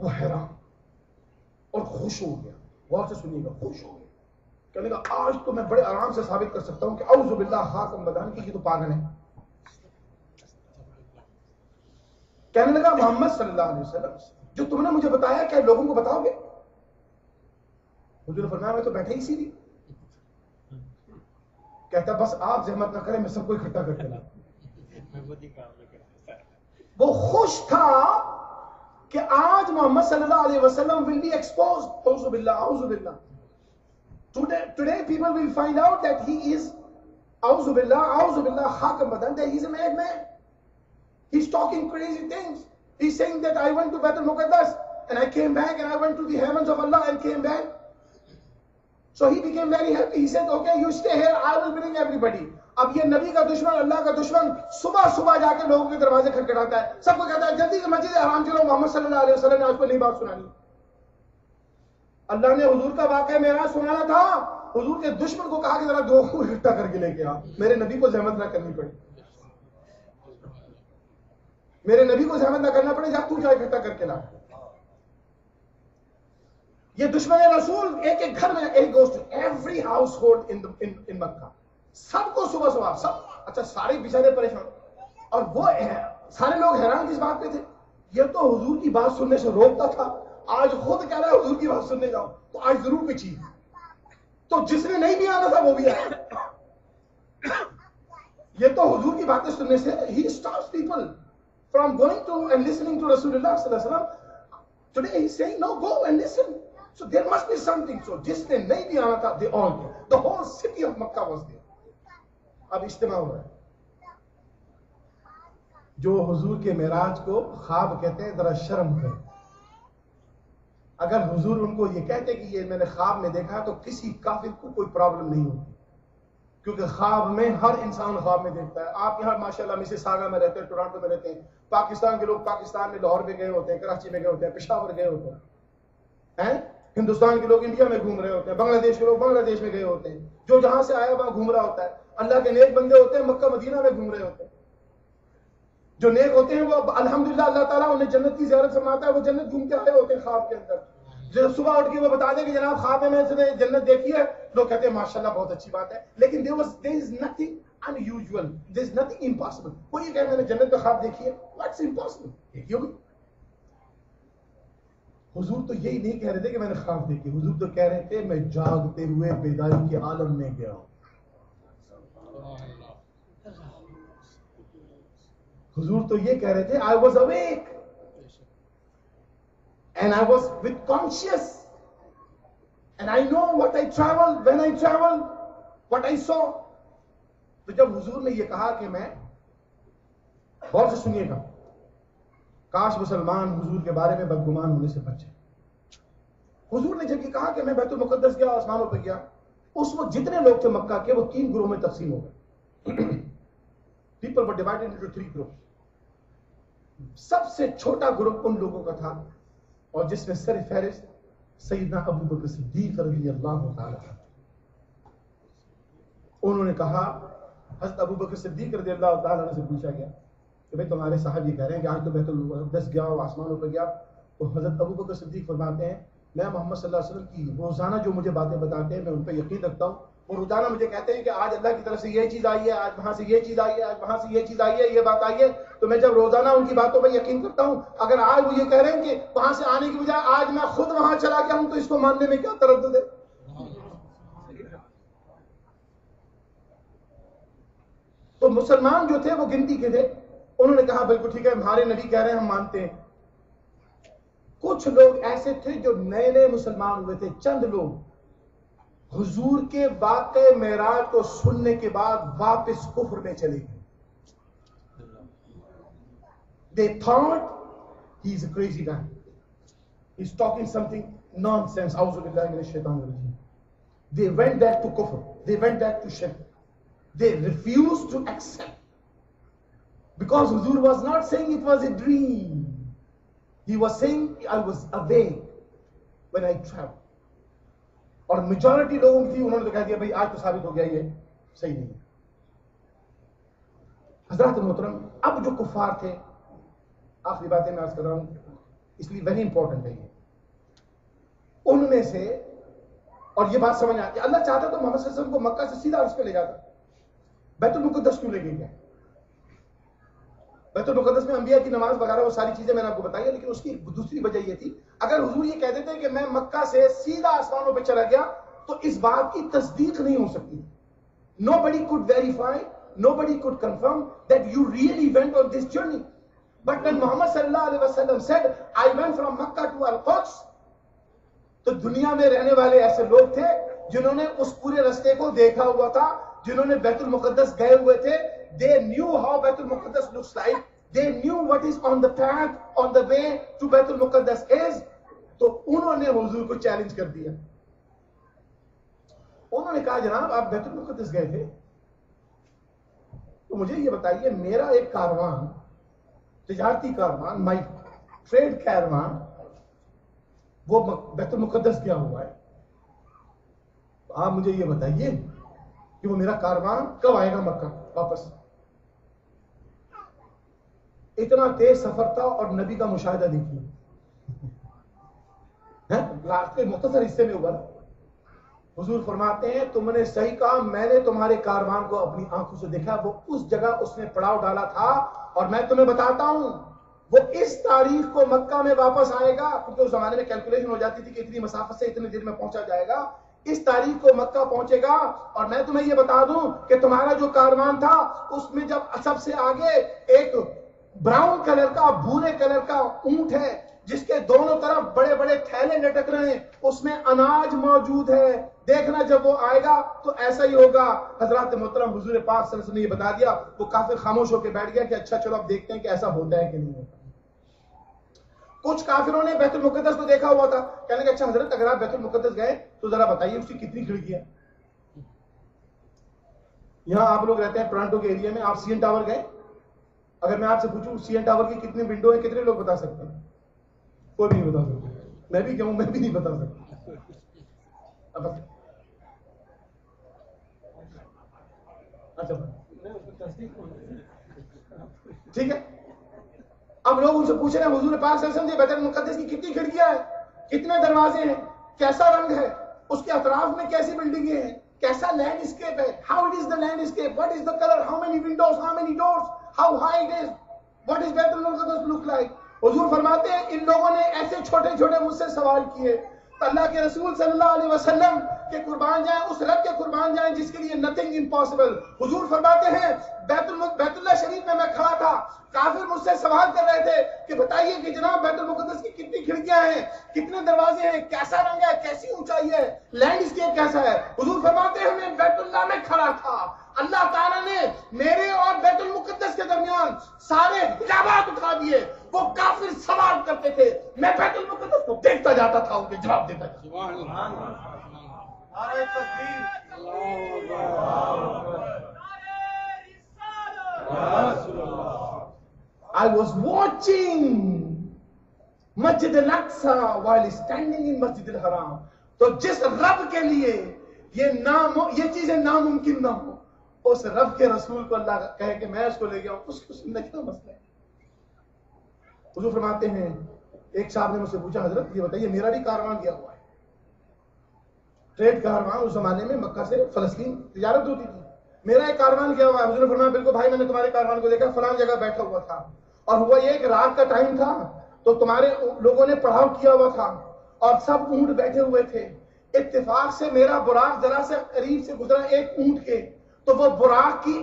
वो हैरान और खुश हो गया। गौर से सुनिएगा खुश हो गया। कहने का आज तो मैं बड़े आराम से साबित कर सकता हूँ कि औजुबिल्ला हाकम बदान की तो पागल है। कहने लगा मोहम्मद सल्लल्लाहु अलैहि वसल्लम जो तुमने मुझे बताया क्या लोगों को बताओगे? हुजूर फरमाया मैं तो बैठे ही सीधी कहता बस आप जहमत ना करें मैं सबको इकट्ठा करके ला वो खुश था कि आज मोहम्मद सल्लल्लाहु अलैहि वसल्लम will be exposed औज़ु बिल्लाह औज़ु बिल्लाह today today people will find out that he is औज़ु बिल्लाह औज़ु बिल्लाह हाकम बदन that he's a madman he's talking crazy things he's saying that I went to Baitul Muqaddas and I came back and I went to the heavens of Allah and came back So he became very happy. He said, okay, you stay here. I will bring everybody. अब ये नबी का दुश्मन, अल्लाह का दुश्मन सुबह सुबह जाके लोगों के दरवाजे खटखटाता है। सबको कहता है, जल्दी से मस्जिद हराम चलो। मोहम्मद सल्लल्लाहु अलैहि वसल्लम ने उसको नहीं बात सुनानी। अल्लाह ने, हुजूर का वाकया मेरा सुनाना था। हुजूर के दुश्मन को कहा कि जरा दो को इकट्ठा करके लेके आ मेरे नबी को जहमत ना करनी पड़े। मेरे नबी को जहमत ना करना पड़े जा तू क्या इकट्ठा करके ला। ये दुश्मन रसूल, एक एक घर में एक ghost every household in in in Makkah सबको सुबह सुबह, सब अच्छा सारे बेचारे परेशान। और वो, सारे लोग हैरान किस बात पे थे? ये तो हुजूर की बात सुनने से रोकता था। आज खुद कह रहा है, हुजूर की बात सुनने जाओ। तो आज ज़रूर पिछी तो जिसने नहीं भी आना था, वो भी आया। ये तो हुजूर की बातें सुनने से ही stops people from going to and listening to रसूलुल्लाह सल्लल्लाहु अलैहि वसल्लम। Today he saying no go and listen So there must be something. So जिसने नहीं भी आना था, they all came. The whole city of Makkah was there. अब इज्तिमा हो रहा है। जो हुजूर के मेराज को ख्वाब कहते हैं जरा शर्म कर। अगर हुजूर उनको ये कहते कि ये मैंने ख्वाब में देखा तो किसी काफिर को कोई प्रॉब्लम नहीं होती क्योंकि ख्वाब में हर इंसान ख्वाब में देखता है। आप यहाँ माशाल्लाह मिसे सागा में रहते हैं टोरंटो में रहते हैं। पाकिस्तान के लोग पाकिस्तान में लाहौर में गए होते हैं कराची में गए होते हैं पेशावर गए होते हैं। हैं? हिंदुस्तान के लोग इंडिया में घूम रहे होते हैं, बांग्लादेश के लोग बांग्लादेश में गए होते हैं। जो जहाँ से आया, वहाँ घूम रहा होता है। अल्लाह के नेक बंदे होते हैं, मक्का, मदीना में घूम रहे होते हैं। जो नेक होते हैं, वो अल्हम्दुलिल्लाह अल्लाह ताला उन्हें जन्नत की जियारत फरमाता है, वो जन्नत घूम के आए होते हैं ख्वाब के अंदर। जब सुबह उठ के वो बता दें कि जनाब, ख्वाब में मैंने जन्नत देखी है। लोग कहते हैं, माशाल्लाह, बहुत अच्छी बात है। लेकिन there was there is nothing unusual there is nothing impossible कोई कहे, मैंने जन्नत में ख्वाब देखी है। व्हाट्स इम्पॉसिबल देखी होगी हुजूर तो यही नहीं कह रहे थे कि मैंने ख्वाब देखी। हुजूर तो कह रहे थे, मैं जागते हुए बेदारी के आलम में गया हुजूर तो ये कह रहे थे I was awake and I was with conscious and I know what I travel when I travel what I saw तो जब हुजूर ने ये कहा कि मैं गौर से सुनिएगा। काश मुसलमान हुजूर के बारे में बदगुमान होने से बचे। हुजूर ने जब ये कहा कि मैं बैतुल मुकद्दस गया आसमानों पर गया। उस वक्त जितने लोग थे मक्का के, वो तीन ग्रुप में तकसीम हो गए। People were divided into three group सबसे छोटा ग्रुप उन लोगों का था, और जिसमें सर फहरिस्त सईदना अबू बकर सिद्दीक रज़ी अल्लाह तआला उन्होंने कहा, हज़रत अबू बकर सिद्दीक रज़ी अल्लाह से पूछा गया कि भाई तुम्हारे साहब ये कह रहे हैं कि आज तो बैतुल मुकद्दस गया और आसमानों पर गया तो हज़रत अबू बकर सिद्दीक फरमाते हैं, मैं मोहम्मद सल्लल्लाहु अलैहि वसल्लम की रोज़ाना जो मुझे बातें बताते हैं, मैं उन पर यकीन रखता हूँ। वो रोज़ाना मुझे कहते हैं कि आज अल्लाह की तरफ़ से ये चीज़ आई है, आज वहाँ से ये चीज़ आई है, आज वहाँ से ये चीज़ आई है, ये बात आई है। तो मैं जब रोज़ाना उनकी बातों पर यकीन करता हूँ, अगर आज वो ये कह रहे हैं कि वहाँ से आने की बजाय आज मैं खुद वहाँ चला गया हूँ तो इसको मानने में क्या तरद है? तो मुसलमान जो थे वो गिनती के थे। उन्होंने कहा, बिल्कुल ठीक है, हमारे नबी कह रहे हैं, हम मानते हैं। कुछ लोग ऐसे थे जो नए नए मुसलमान हुए थे, चंद लोग। हुजूर के वाकई मेराज को सुनने के बाद वापस कुफर में चले गए। They thought he is crazy he is talking something minash shaitanir rajim they went back to kufr. They went back to shirk. They refused to accept because huzur was not saying it was a dream. He was saying, i was awake when i traveled. और majority लोगों की उन्होंने तो कह दिया, भाई, आज तो साबित हो गया, ये सही नहीं हज़रत मोहतरम, अब जो कुफार थे, आखिरी बातें मैं आज कर रहा हूँ, इसलिए वेरी इंपॉर्टेंट है ये। उनमें से, और ये बात समझ आती है अल्लाह चाहता तो मोहम्मद को मक्का से सीधा उस पर ले जाता। बैतुल मुकद्दस क्यों लेके गया बैतुल मुकद्दस में अंबिया की नमाज़ वगैरह वो सारी चीज़ें मैंने आपको बताई लेकिन उसकी दूसरी वजह ये थी, अगर हुजूर ये कह देते कि मैं मक्का से सीधा आसमानों पर चला गया तो इस बात की तस्दीक नहीं हो सकती। Nobody could verify nobody could confirm that you really went on this journey but when Muhammad said, I went from Makkah to Al-Quds तो दुनिया में रहने वाले ऐसे लोग थे जिन्होंने उस पूरे रास्ते को देखा हुआ था, जिन्होंने बैतुल मुकद्दस गए हुए थे they new how Baitul Muqaddas looks like they new what is on the path on the way to Baitul Muqaddas is तो उन्होंने हुजूर को चैलेंज कर दिया। उन्होंने कहा, जनाब, आप बैतुल मुकद्दस गए थे। तो मुझे ये बताइए, मेरा एक कारवान, तजारती कारवान माई ट्रेड कारवान, वो बैतुल मुकदस गया हुआ है। आप मुझे ये बताइए कि वो मेरा कारवान कब आएगा मक्का वापस? इतना तेज सफ़र था और नबी का मुशाहिदा देखिए। लास्ट के मुख्तसर हिस्से में हुआ हुजूर फरमाते हैं, तुमने सही कहा, मैंने तुम्हारे कारवान को अपनी आँखों से देखा, वो उस जगह उसने पड़ाव डाला था और मैं तुम्हें बताता हूँ, वो इस तारीख को मक्का में वापस आएगा, क्योंकि उस जमाने में कैलकुलेशन हो जाती थी कि इतनी मसाफत से इतने दिन में पहुँचा जाएगा, इस तारीख को मक्का पहुंचेगा और मैं तुम्हें यह बता दूँ कि तुम्हारा जो कारवान था, उसमें जब सबसे आगे एक ब्राउन कलर का, भूरे कलर का ऊँट है, जिसके दोनों तरफ़ बड़े बड़े थैले लटक रहे हैं, उसमें अनाज मौजूद है। देखना जब वो आएगा तो ऐसा ही होगा। हज़रत मोहतरम हुजूर पाक ने ये बता दिया, वो काफ़ी खामोश होकर बैठ गया कि अच्छा चलो अब देखते हैं कि ऐसा होता है कि नहीं होता। कुछ काफिरों ने बैतुल मुकद्दस को देखा हुआ था। कहने के अच्छा हज़रत, अगर आप बैतुल मुकद्दस गए तो जरा बताइए उसकी कितनी खिड़कियाँ? यहाँ आप लोग रहते हैं टोरंटो के एरिया में, आप सीएन टावर गए? अगर मैं आपसे पूछूँ सीएन टावर की कितनी विंडो है, कितने लोग बता सकते हैं? कोई भी नहीं बता सकता। मैं भी कहूँ, मैं भी नहीं बता सकता। अच्छा ठीक है। अब लोग उनसे पूछ रहे हैं, हुजूर पाक सल्लल्लाहु बैतुल मुकद्दस की कितनी खिड़कियाँ हैं? कितने दरवाजे हैं? कैसा रंग है? उसके अतराफ में कैसी बिल्डिंगें हैं? कैसा लैंडस्केप है? How it is the landscape what is the colour how many windows how many doors how high it is what is Muqaddas look like हुजूर फरमाते हैं, इन लोगों ने ऐसे छोटे छोटे मुझसे सवाल किए। अल्लाह के रसूल सल्लल्लाहु अलैहि वसल्लम के कुर्बान जाए, उस रब के कुर्बान जाए, जिसके लिए नथिंग इम्पॉसिबल हुजूर फरमाते हैं, बैतुल बैतुल्ला शरीफ में मैं खड़ा था। काफिर मुझसे सवाल कर रहे थे कि बताइए कि जनाब बैतुल मुकद्दस की कितनी खिड़कियाँ हैं, कितने दरवाजे हैं, कैसा रंग है, कैसी ऊंचाई है लैंडस्केप कैसा है? हुजूर फरमाते हैं, मैं बैतुल्ला में खड़ा था। अल्लाह ताला ने मेरे और बैतुल मुकद्दस के दरमियान सारे हिजाबात उठा दिए। वो काफिर सवाल करते थे। मैं बैतुल मुकद्दस को देखता जाता था उनके जवाब देता था। I was watching Masjid al-Aqsa while standing in Masjid al-Haram. तो जिस रब के लिए ये नाम ये चीज़ें नामुमकिन ना हो उस रब के रसूल को अल्लाह कहे कि मैं उसको ले गया उसको सुनने क्या मसला है। हुजूर फरमाते हैं, एक साहब ने मुझसे पूछा, हज़रत, ये बताइए, मेरा भी कारवान गया हुआ है? ट्रेड कारवान उस जमाने में मक्का से फलस्तीन तजारत होती थी। मेरा एक कारवान गया हुआ? है हुजूर फरमाया, बिल्कुल भाई, मैंने तुम्हारे कारवान को देखा फलान जगह बैठा हुआ था। और हुआ ये कि रात का टाइम था तो तुम्हारे लोगों ने पढ़ाव किया हुआ था और सब ऊँट बैठे हुए थे। इत्तेफाक से मेरा बुराक जरा से करीब से गुजरा एक ऊँट के। तो वो बुराक की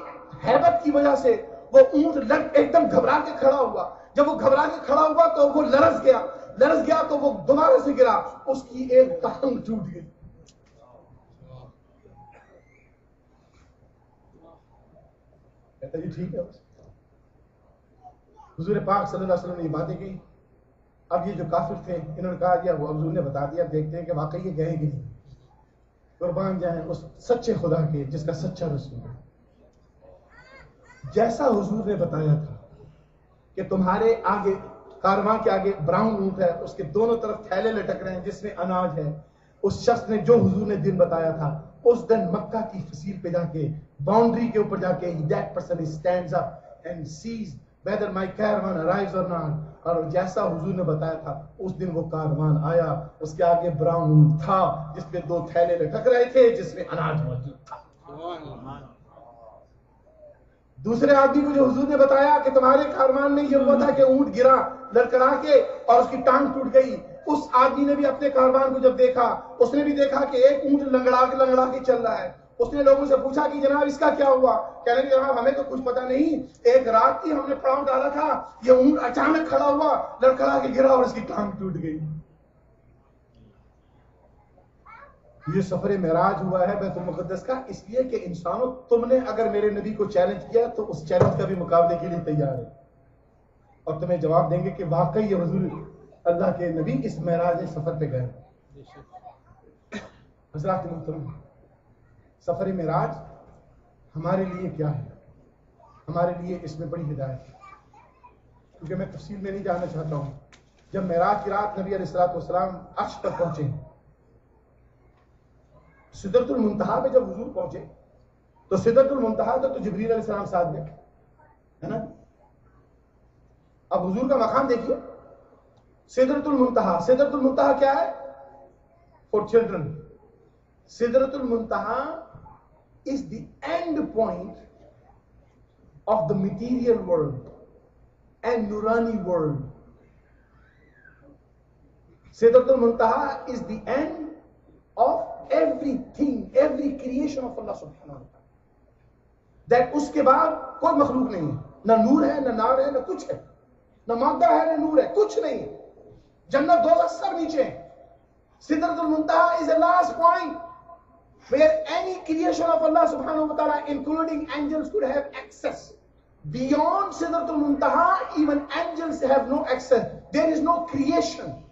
हैबत की वजह से वो ऊँट लग एकदम घबरा के खड़ा हुआ। जब वो घबरा के खड़ा हुआ तो वो लरस गया। लरस गया तो वो दोबारा से गिरा। उसकी एक टांग टूट गई। कहता जी ठीक है हुजूर पाक सल्लल्लाहु अलैहि वसल्लम ने ये बातें की अब ये जो काफिर थे, इन्होंने कहा दिया वो हजूर ने बता दिया देखते हैं कि वाकई ये गए कि नहीं। कुर्बान जाए उस सच्चे खुदा के, जिसका सच्चा रसूल है। जैसा हुजूर ने बताया था कि तुम्हारे आगे, कारवां के आगे ब्राउन ऊँट है, उसके दोनों तरफ़ थैले लटक रहे हैं, जिसमें अनाज है। उस शख्स ने जो हुजूर ने दिन बताया था, उस दिन मक्का की फसील पे जाके बाउंड्री के ऊपर जाके that person stands up and sees whether my caravan arrives or not और जैसा हुजूर ने बताया था, उस दिन वो कारवान आया, उसके आगे ब्राउन ऊँट था, जिसमें दो थैले लटक रहे थे, जिसमें अनाज मौजूद था। दूसरे आदमी को जो हुजूर ने बताया कि तुम्हारे कारवान में ये हुआ था कि ऊँट गिरा लड़कड़ा के, और उसकी टांग टूट गई। उस आदमी ने भी अपने कारवान को जब देखा, उसने भी देखा कि एक ऊँट लंगड़ा के लंगड़ा के चल रहा है। उसने लोगों से पूछा कि जनाब इसका क्या हुआ? कहने लगे जनाब हमें तो कुछ पता नहीं। एक रात की हमने पड़ाव डाला था ये ऊँट अचानक खड़ा हुआ लड़खड़ा के गिरा और इसकी टांग टूट गई। ये सफ़र महराज हुआ है बैतुल मुकद्दस का इसलिए कि इंसानों तुमने अगर मेरे नबी को चैलेंज किया तो उस चैलेंज का भी मुकाबले के लिए तैयार है। और तुम्हें जवाब देंगे कि वाकई ये हजूर अल्लाह के नबी इस महराज सफ़र पे गए। हज़रत सफ़र मेराज, हमारे लिए क्या है? हमारे लिए इसमें बड़ी हिदायत है। क्योंकि मैं तफसील में नहीं जाना चाहता हूँ। जब मेराज की रात नबी अलैहिस्सलाम अर्श पर पहुँचे, सिदरतुल मुंतहा पे जब हुजूर पहुँचे तो सिदरतुल मुंतहा तो जबरील अलैहिस्सलाम साथ में है ना? अब हुजूर का मकाम देखिए। सिदरतुल मुंतहा सिदरतुल मुंतहा क्या है? For children Sidratul Muntaha is the end point of the material world and Nurani world. Sidratul Muntaha is the end of everything, every creation of Allah subhanahu wa ta'ala. That उसके बाद कोई मखलूक नहीं है ना नूर है ना नार है ना कुछ है ना मादा है ना नूर है कुछ नहीं जन्नत दो सब नीचे है सिदरतुल मुंतहा is the last point where any creation of Allah subhanahu wa ta'ala, including angels, could have access. Beyond Sidratul Muntaha, even angels have no access. There is no creation.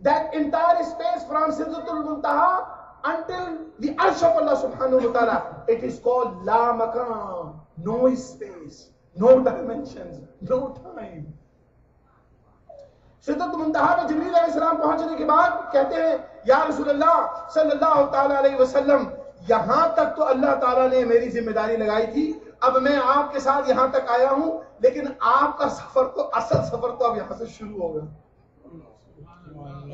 That entire space from Sidratul Muntaha until the Arsh of Allah subhanahu wa ta'ala, it is called La Makam. No space, no dimensions, no time. सिद्दत मुंतहा में अलैहिस्सलाम पहुँचने के बाद कहते हैं या रसूलुल्लाह सल्लल्लाहु अलैहि वसल्लम यहाँ तक तो अल्लाह ताला ने मेरी ज़िम्मेदारी लगाई थी। अब मैं आपके साथ यहाँ तक आया हूँ लेकिन आपका सफ़र तो असल सफ़र तो अब यहाँ से शुरू होगा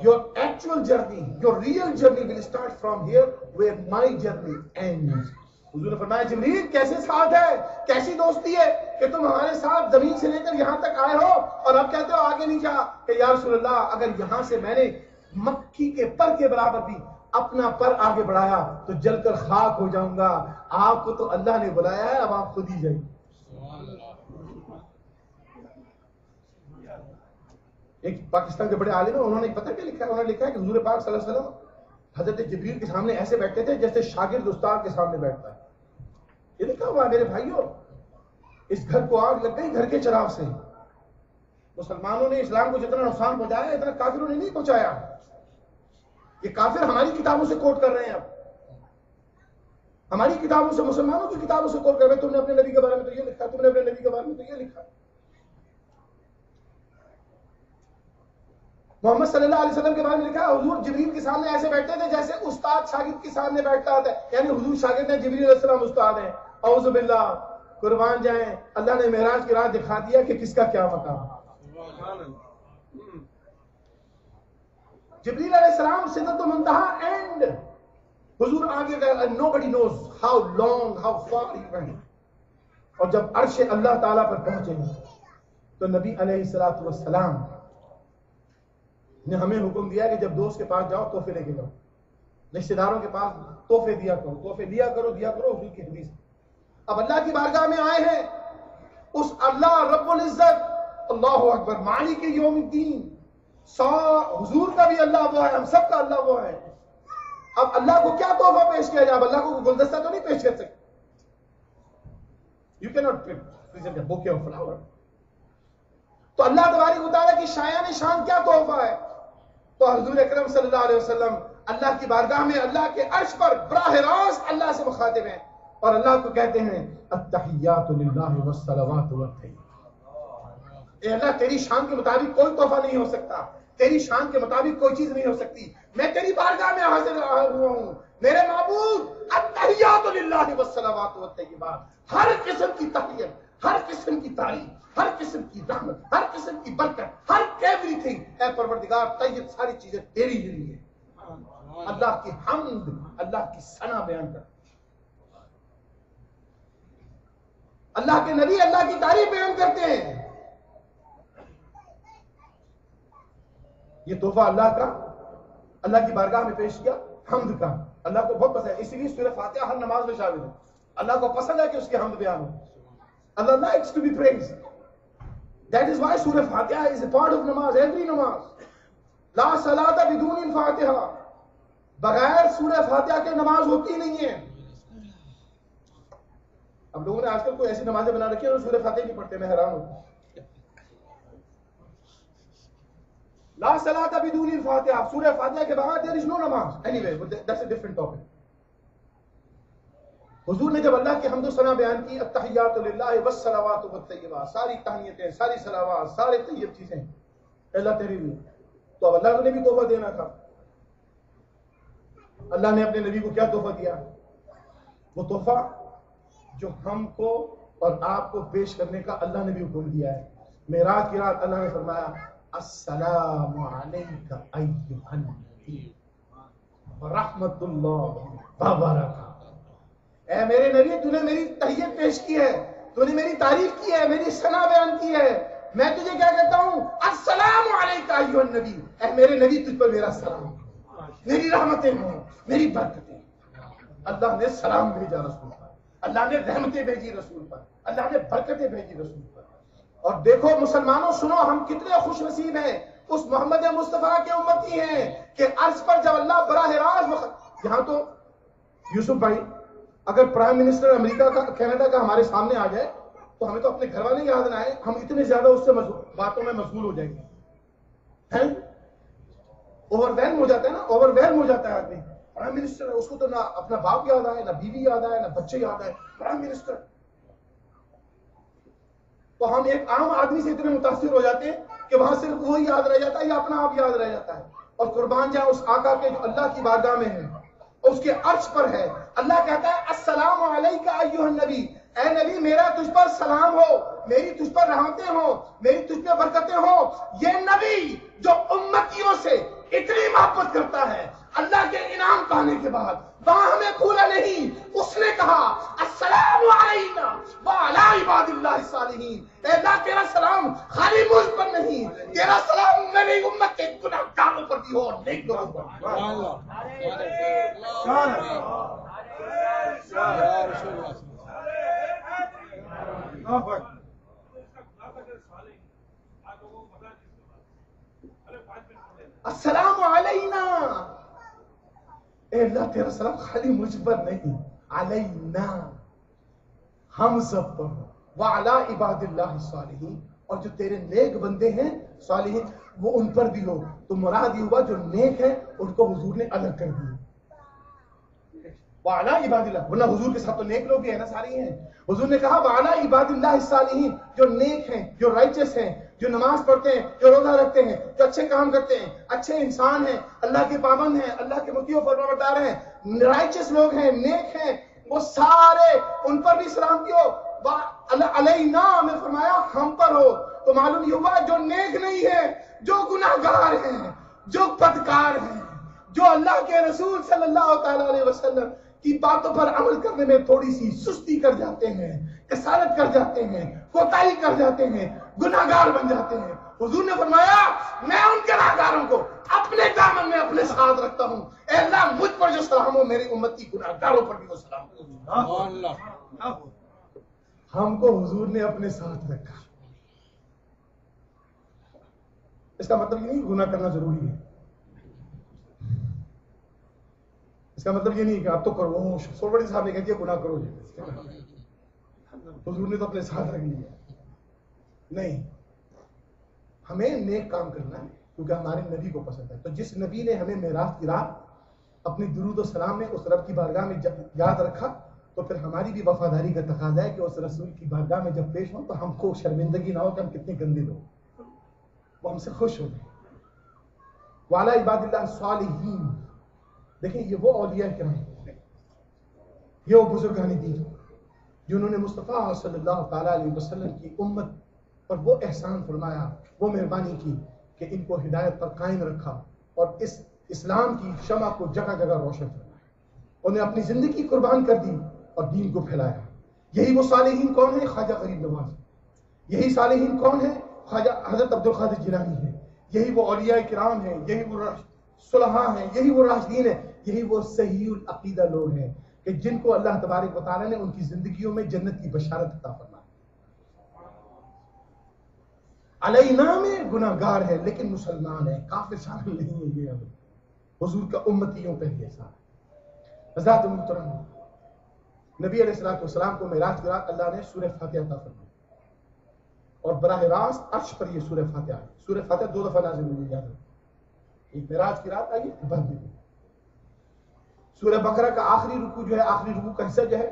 Your actual journey, your real journey will start from here where my journey ends. हुजूर ने फरमाया जबरील कैसे साथ है? कैसी दोस्ती है कि तुम हमारे साथ ज़मीन से लेकर यहाँ तक आए हो? और अब कहते हो आगे नहीं जा कि या रसूलुल्लाह अगर यहाँ से मैंने मक्खी के पर के बराबर भी अपना पर आगे बढ़ाया तो जलकर खाक हो जाऊँगा। आपको तो अल्लाह ने बुलाया है, अब आप खुद ही जाइए। एक पाकिस्तान के बड़े आलिम है, उन्होंने पता क्या लिखा है? उन्होंने लिखा है कि हुजूर पाक वसल्लम, हज़रत जबरील के सामने ऐसे बैठते थे जैसे शागिर्द उस्ताद के सामने बैठता है। ये लिखा हुआ है, मेरे भाइयों, इस घर को आग लग गई, घर के चराग से। मुसलमानों ने इस्लाम को जितना नुकसान पहुँचाया, इतना काफिरों ने नहीं पहुँचाया। ये काफिर हमारी किताबों से कोट कर रहे हैं अब। हमारी किताबों से, मुसलमानों की किताबों से कोट कर रहे तुमने अपने नबी के बारे में तो ये लिखा, तुमने अपने नबी के बारे में तो ये लिखा। मोहम्मद सल्लल्लाहु अलैहि वसल्लम के बारे में लिखा हुजूर जिब्रील के सामने ऐसे बैठते थे जैसे उस्ताद शागिर्द के सामने बैठता था यानी हुजूर शागिर्द है जिब्रील अलैहि सलाम उस्ताद हैं। औज़ु बिल्लाह कुर्बान जाए। अल्लाह ने मेराज की रात दिखा दिया कि किसका क्या मकाम। जिब्रील अलैहि सलाम सिदरतुल मुंतहा एंड। हुजूर आगे गए nobody knows how long how far he went और जब अर्श अल्लाह ताला पर पहुँचे तो नबी अलैहि सलातु वस्सलाम ने हमें हुक्म दिया कि जब दोस्त के पास जाओ, तोहफे लेके जाओ। रिश्तेदारों के पास तोहफे दिया करो, तोहफे लिया करो, दिया करो हुजूर की हदीस। अब अल्लाह की बारगाह में आए हैं, उस अल्लाह रब्बुल इज़्ज़त अल्लाह अकबर, मालिक यौमुद्दीन। सा, हुजूर का भी अल्लाह वो है, हम सब का अल्लाह वो है। अब अल्लाह को क्या तोहफा पेश किया जाए? अल्लाह को गुलदस्ता तो नहीं पेश कर सकते। You can not present a bouquet of flower to Allah तबारी उतारा की शायान शान क्या तोहफा है? तो हजूर अकरम सल्लल्लाहु अलैहि वसल्लम अल्लाह की बारगाह में अल्लाह के अर्श पर बराह रास्त अल्लाह से मुखातिब हैं। और अल्लाह को कहते हैं, अत्तहियातु लिल्लाहि वस्सलावातु वत्तहियात ए अल्लाह, तेरी शान के मुताबिक कोई तोहफा नहीं हो सकता। तेरी शान के मुताबिक कोई चीज़ नहीं हो सकती। मैं तेरी बारगाह में हाजिर हुआ हूँ। मेरे महबूब हर किस्म की तहियत हर किस्म की तारीफ़, हर किस्म की रहमत, हर किस्म की बरकत, हर एवरीथिंग है परवरदिगार सारी चीज़ें तेरी ही लिए अल्लाह की हमद, अल्लाह की सना बयान कर। अल्लाह के नबी अल्लाह की तारीफ़ बयान करते हैं। ये तोहफा अल्लाह का, अल्लाह की बारगाह में पेश किया, हमद का। अल्लाह को बहुत पसंद है। इसीलिए सूर्य फातिहा हर नमाज़ में शामिल है। अल्लाह को पसंद है कि उसके हमद बयान हो। Allah likes to be praise that is why Surah Fatiha is a part of namaz every namaz. ला सलाता बिदून फातिहा। बगैर सूर्य फातिहा के नमाज़ होती नहीं है। अब लोगों ने आजकल कोई ऐसी नमाजें बना रखी है सूर्य फातिहा नहीं पढ़ते, मैं हैरान हूँ। सलाता बिदून फातिहा सूर्य फातिहा के बगैर देयर इज़ नो भी तोहफा देना था अल्लाह ने अपने नबी को क्या तोहफा दिया वो तोहफा जो हमको और आपको पेश करने का अल्लाह ने भी हुक्म दिया है मेराज की रात अल्लाह ने फरमाया अलैका अय्युहन नबी व रहमतुल्लाह व बरकातहू ए, मेरे नबी, तूने मेरी तहियत पेश की है। तूने मेरी तारीफ़ की है, मेरी सना बयान की है। मैं तुझे क्या कहता हूँ? अस्सलाम अय्युहन नबी ए, मेरे नबी, तुझ पर मेरा सलाम मेरी रहमतें हो, मेरी बरकतें। अल्लाह ने सलाम भेजा रसूल पर। अल्लाह ने रहमतें भेजी रसूल पर। अल्लाह ने बरकतें भेजी रसूल पर। और देखो मुसलमानों, सुनो, हम कितने खुश नसीब हैं। उस मोहम्मद मुस्तफ़ा के उम्मती हैं कि अर्ज़ पर जब अल्लाह बराह राज यहाँ तो यूसुफ भाई, अगर प्राइम मिनिस्टर अमेरिका का, कनाडा का हमारे सामने आ जाए तो हमें तो अपने घर वाले याद ना आए। हम इतने ज़्यादा उससे बातों में मशगूल हो जाएँगे। हैं? ओवरवेलम हो जाता है ना? ओवरवेलम हो जाता है आदमी। प्राइम मिनिस्टर, उसको तो ना अपना बाप याद आए, ना बीवी याद आए, ना बच्चे याद आए। प्राइम मिनिस्टर तो हम एक आम आदमी से इतने मुतासर हो जाते हैं कि वहाँ सिर्फ़ वही याद रह जाता है या अपना आप याद रह जाता है। और कुर्बान जाए उस आका के जो अल्लाह की बारगाह में है, उसके अर्श पर है। अल्लाह कहता है, अस्सलाम नबी ए नबी, मेरा तुझ पर सलाम हो, मेरी तुझ पर रहमतें हो, मेरी तुझ पर बरकतें हो। ये नबी जो उम्मतियों से इतनी मोहब्बत करता है अल्लाह के इनाम पाने के बाद वहाँ हमें भूला नहीं। उसने कहा अस्सलाम अल्लाह तेरा सलाम खाली मुझ पर नहीं तेरा सलाम मेरी उम्मत के गुनाहगारों पर भी हो नेक लोगों पर। अस्सलाम अलैना। ए अल्लाह तेरा सलाम खाली मुझ पर नहीं, अलैना। हम सब पर वाला इबादिल्लाह सालिहीन। और जो तेरे नेक बंदे हैं, सालिहीन, वो उन पर भी हो। तो मुराद ये हुआ, जो नेक है, उनको हुजूर ने अलग कर दिया। वाला इबादिल्लाह। वरना हुजूर के साथ तो नेक लोग भी है ना, सारे हैं। हुजूर ने कहा वाला इबादिल्लाह सालिहीन, जो नेक हैं, जो राइचस हैं जो नमाज़ पढ़ते हैं, जो रोजा रखते हैं, जो अच्छे काम करते हैं, अच्छे इंसान हैं, अल्लाह के पाबंद हैं, अल्लाह के मुतियों फरमाबरदार हैं राइचस लोग हैं, नेक हैं, वो सारे उन पर भी सलामती हो अलैना में फरमाया, हम पर हो। तो मालूम ये हुआ, जो नेक नहीं है, जो गुनाहगार हैं, जो पदकार हैं, जो अल्लाह के रसूल सल्लल्लाहु अलैहि वसल्लम की बातों पर अमल करने में थोड़ी सी सुस्ती कर जाते हैं कसारत कर जाते हैं कोताही कर जाते हैं गुनागार बन जाते हैं। हुजूर ने फरमाया मैं उन गुनाहगारों को अपने दामन में अपने साथ रखता हूँ। अल्लाह मुझ पर जो सलाम हो मेरी उम्मत की गुनाहगारों पर भी वो सलाम हमको हुजूर ने अपने साथ रखा। इसका मतलब ये नहीं गुनाह करना ज़रूरी है। इसका मतलब ये नहीं कि आप तो करो सोलवड़ी साहब ने कह दिया गुनाह करो हुजूर ने तो अपने साथ रख लिया। नहीं, हमें नेक काम करना है, क्योंकि हमारे नबी को पसंद है। तो जिस नबी ने हमें मेराज की रात अपनी दुरूद सलाम में उस रब की बारगाह में याद रखा तो फिर हमारी भी वफादारी का तकाजा है कि उस रसूल की बारगाह में जब पेश हो तो हमको शर्मिंदगी ना हो कि हम कितने गंदे लोग वो हमसे खुश हो जाए वाला इबादिल्ला सालिहीन। देखिए, ये वो औलिया कराम ये वो बुजुर्गानी दी जिन्होंने मुस्तफ़ा सल्लल्लाहु वसल्लम की उम्मत पर वो एहसान फरमाया, वो मेहरबानी की कि इनको हिदायत पर कायम रखा और इस इस्लाम की शमा को जगह जगह रोशन फरमाया उन्हें अपनी ज़िंदगी कुर्बान कर दी और दीन को फैलाया। यही वो सालेहीन कौन है? ख्वाजा गरीब नवाज़। यही सालेहीन कौन है? ख्वाजा हज़रत अब्दुल खादिर जिलानी है। यही वो औलिया किराम है, यही वो सुलहा है, यही वो राशदीन है, यही वो सही अकीदा लोग हैं कि जिनको अल्लाह तबारक वाली ने उनकी जिंदगियों में जन्नत की बशारत अता फरमाई। अलैना में गुनाहगार है, लेकिन मुसलमान है, काफिर शामिल नहीं है ये अब। हुजूर का उम्मतियों पे ही ऐसा हज़रत मुहतरम, नबी अलैहिस्सलाम को मेराज की रात अल्लाह ने सूरह फातिहा अता फरमाई और बराह रास्त अर्श पर ये सूरह फातिहा है। सूरह फातिहा दो दफ़ा नाजिल हुई याद एक मेराज की रात आई बंद भी सूरह बकरा का आखिरी रुकू जो है आखिरी रुकू का हिस्सा जो है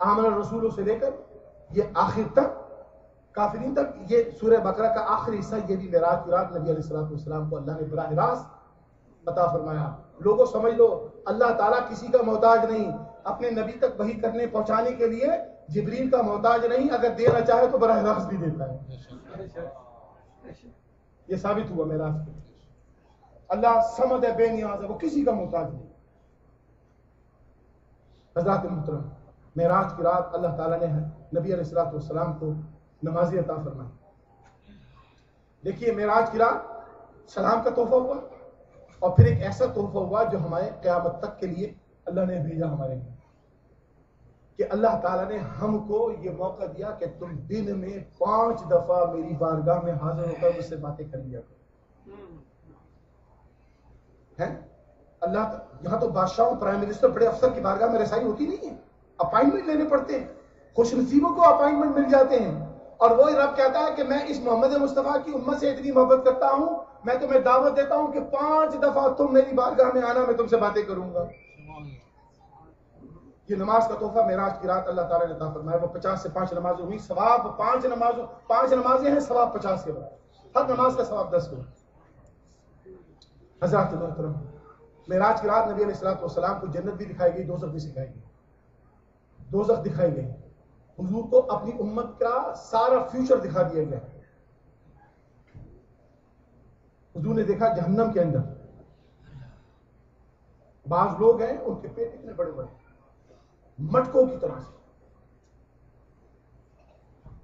आमन रसूलों से लेकर ये आखिर तक काफिरीन तक ये सूरह बकरा का आखिरी हिस्सा ये भी मेराज की रात नबी अलैहिस्सलाम को अल्लाह ने बराह रास्त बता फरमाया। लोगों समझ लो अल्लाह ताला किसी का मोहताज नहीं। अपने नबी तक वही करने पहुँचाने के लिए जिब्रील का मोहताज नहीं अगर देना चाहे तो बराह रास्त भी देता है। ये साबित हुआ मेरा अल्लाह समद है, बेनियाज है, वो किसी का मोहताज नहीं। हज़रत मुहतरम, मेराज की रात अल्लाह ताला ने नबी अलैहिस्सलाम को नमाजी अता फरमाई। देखिए, मेराज की रात सलाम का तोहफा हुआ और फिर एक ऐसा तोहफा हुआ जो हमारे क्यामत तक के लिए अल्लाह ने भेजा हमारे लिए। कि अल्लाह ताला ने हमको ये मौका दिया कि तुम दिन में पाँच दफ़ा मेरी बारगाह में हाजिर होकर मुझसे बातें कर लिया करो। है? अल्लाह यहाँ तो बादशाहों प्राइम मिनिस्टर बड़े अफसर की बारगाह में रसाई होती नहीं है। अपॉइंटमेंट लेने पड़ते हैं। खुश नसीबों को अपॉइंटमेंट मिल जाते हैं। और वही रब कहता है कि मैं इस मोहम्मद मुस्तफ़ा की उम्मत से इतनी मोहब्बत करता हूँ, मैं तुम्हें दावत देता हूँ कि पाँच दफ़ा तुम मेरी बारगाह में आना, मैं तुमसे बातें करूँगा। ये नमाज़ का तोहफा मेराज की रात अल्लाह ताला ने अता फरमाया। वो पचास से पाँच नमाज़ हुई। सवाब पाँच नमाज़ पाँच नमाजें हैं, सवाब पचास के बाद। हर नमाज़ का सवाब दस को। हज़रत मोहतरम मेराज की रात नबी सलाम को जन्नत भी दिखाई गई, दोजख भी सिखाई गई। दोजख दिखाई गई। हुजूर को अपनी उम्मत का सारा फ्यूचर दिखा दिया गया। हुजूर ने देखा जहन्नम के अंदर। बाज लोग हैं, उनके पेट इतने बड़े बड़े मटकों की तरह से।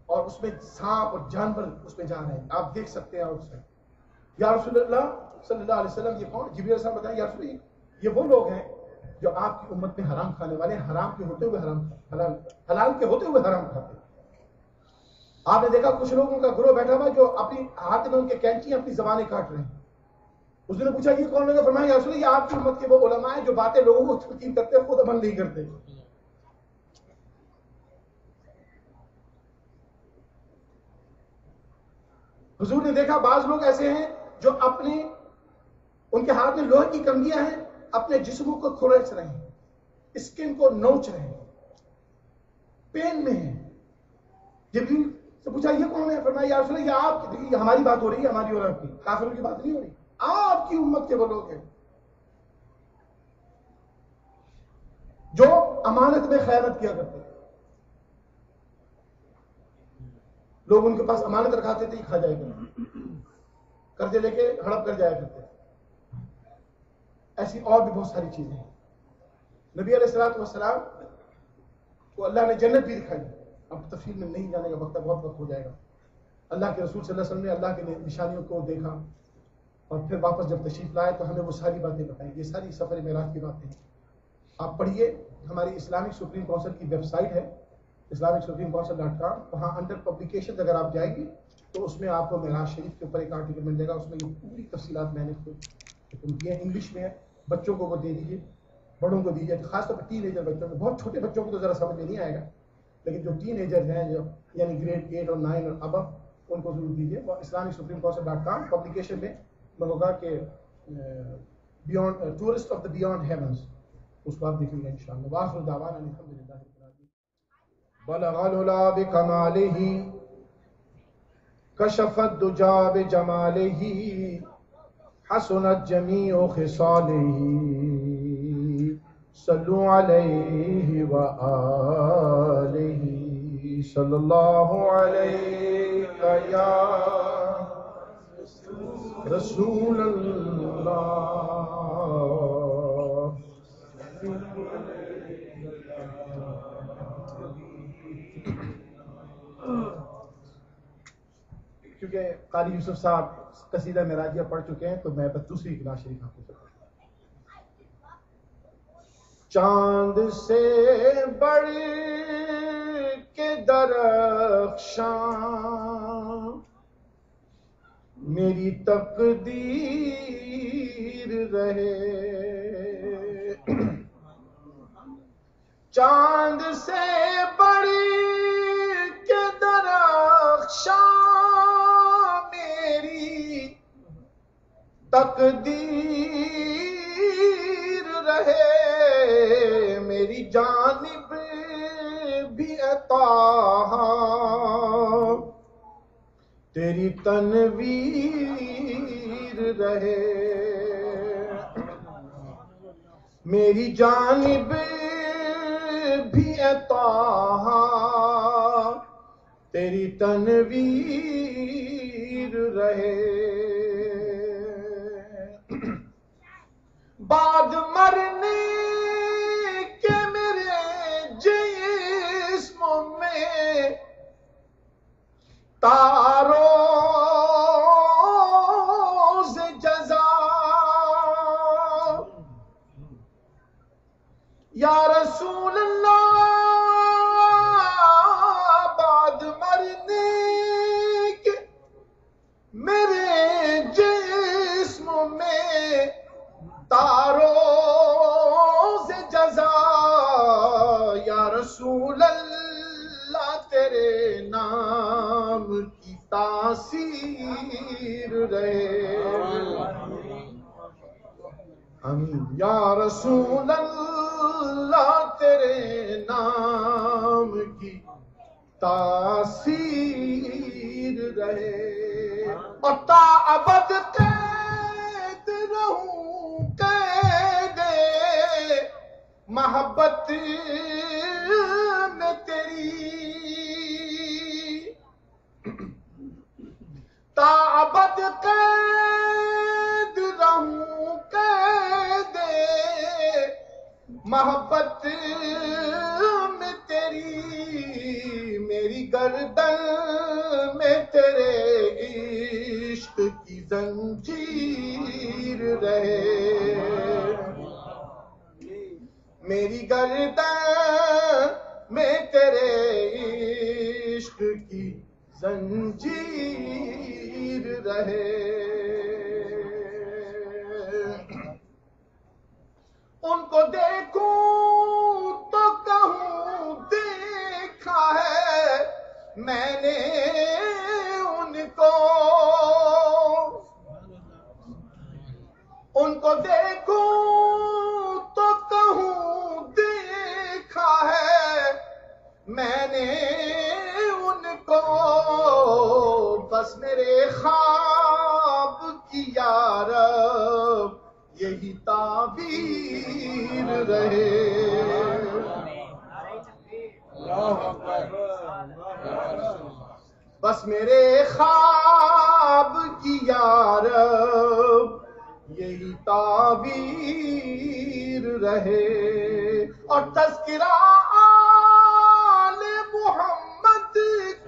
और उसमें सांप और जानवर उसमें जा रहे हैं। आप देख सकते हैं उसमें। या रसूलुल्लाह सल्लल्लाहु अलैहि वसल्लम, ये कौन? जिब्रील साहब बताएँ या ये वो लोग हैं जो आपकी उम्मत में हराम खाने वाले हराम के होते हुए हराम, हलाल हलाल के होते हुए हराम खाते आपने देखा कुछ लोगों का ग्रोह बैठा हुआ जो अपनी हाथ में उनके कैंची, अपनी जबाने काट रहे हैं। उसने पूछा, ये कौन लोग फरमाया या ये आपकी उम्मत के वो उलमा है जो बातें लोगों को तलकीन करते हैं, खुद अमल नहीं करते। हुजूर ने देखा, बाज लोग ऐसे हैं जो अपने उनके हाथ में लोहे की कंगियाँ हैं, अपने जिस्मों को खुरच रहे हैं, स्किन को नोच रहे हैं। पेन में है। जिब्रील से पूछा, ये कौन है? फरमाया, यार ये आप देखिए हमारी बात हो रही है, हमारी और आपकी। काफिरों की बात नहीं हो रही। आपकी उम्मत के वो लोग हैं। जो अमानत में खयानत किया करते हैं। लोग उनके पास अमानत रखाते थे खा जाया करते कर्जे लेके हड़प कर जाया करते ऐसी और भी बहुत सारी चीज़ें हैं। नबी सलाम को अल्लाह ने जन्नत भी दिखाई। अब तफसील में नहीं जाने का वक्त बहुत वक्त हो जाएगा। अल्लाह के रसूल सल्लल्लाहु अलैहि वसल्लम ने अल्लाह के निशानियों को देखा और फिर वापस जब तशरीफ़ लाए तो हमें वो सारी बातें बताई। ये सारी सफ़र मेराज की बातें आप पढ़िए, हमारी इस्लामिक सुप्रीम काउंसिल की वेबसाइट है, Islamic supreme council dot com. वहाँ अंडर पब्लिकेशन अगर आप जाएँगे तो उसमें आपको मेराज शरीफ के ऊपर एक आर्टिकल मिल जाएगा। उसमें ये पूरी तफसीत मैंने इंग्लिश में है। बच्चों को वो दे दीजिए, बड़ों को दीजिए, खासतौर पर टीन एजर बच्चों को। बहुत छोटे बच्चों को तो ज़रा समझ में नहीं आएगा, लेकिन जो टीन एजर हैं, जो यानी ग्रेड एट और नाइन और अब उनको ज़रूर दीजिए। और Islamic supreme council dot com publication में मैं होगा कि beyond tourist of the beyond heavens उसको आप देखेंगे इंशाल्लाह। वाखिर दावाना बिकमालिही कशफत दुजा बिजमालिही हसनत जमी खिसालिही सल्लु अलैहि व आलिही सल्लल्लाहु अलैहि या रसूल अल्लाह क्योंकि कारी यूसुफ साहब कसीदा मेराजिया पढ़ चुके हैं तो मैं बस दूसरी इकला शरीफ आपको चाँद से बढ़ के दरख्शां मेरी तकदीर रहे। चाँद से बड़ी के दरख्शां तकदीर रहे। मेरी जानिब भी अता। तेरी तनवीर रहे। मेरी जानिब भी अता। तेरी तनवीर रहे। बाद मरने के मेरे जिस्म में तारों अमीन या रसूल अल्लाह तेरे नाम की तासीर रहे। और ताबद कैद रहूँ, कैदे मोहब्बत ताबद कैद रहूँ, कैदे मोहब्बत में तेरी, मेरी गर्दन में तेरे इश्क की जंजीर रहे। मेरी गर्दन में तेरे इश्क की जंजीर रहे। उनको देखूँ तो कहूँ, देखा है मैंने उनको। उनको देखूँ तो कहूँ, देखा है मैंने उनको बस मेरे ख्वाब की यारब यही ताबीर रहे। बस मेरे ख्वाब की यारब यही ताबीर रहे। और तस्करा आले मोहम्मद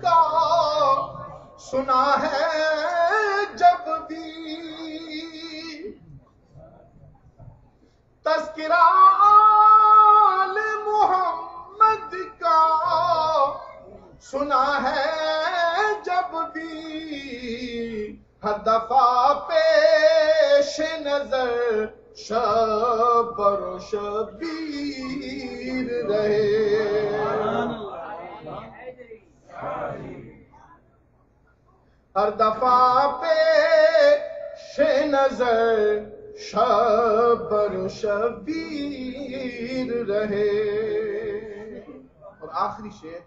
का सुना है जब भी। तस्करा मोहम्मद का सुना है जब भी। हर दफ़ा पेश नज़र शबर शबीर रहे। हर दफ़ा पे शे नज़र, शबर शबीर रहे। और आखिरी शेर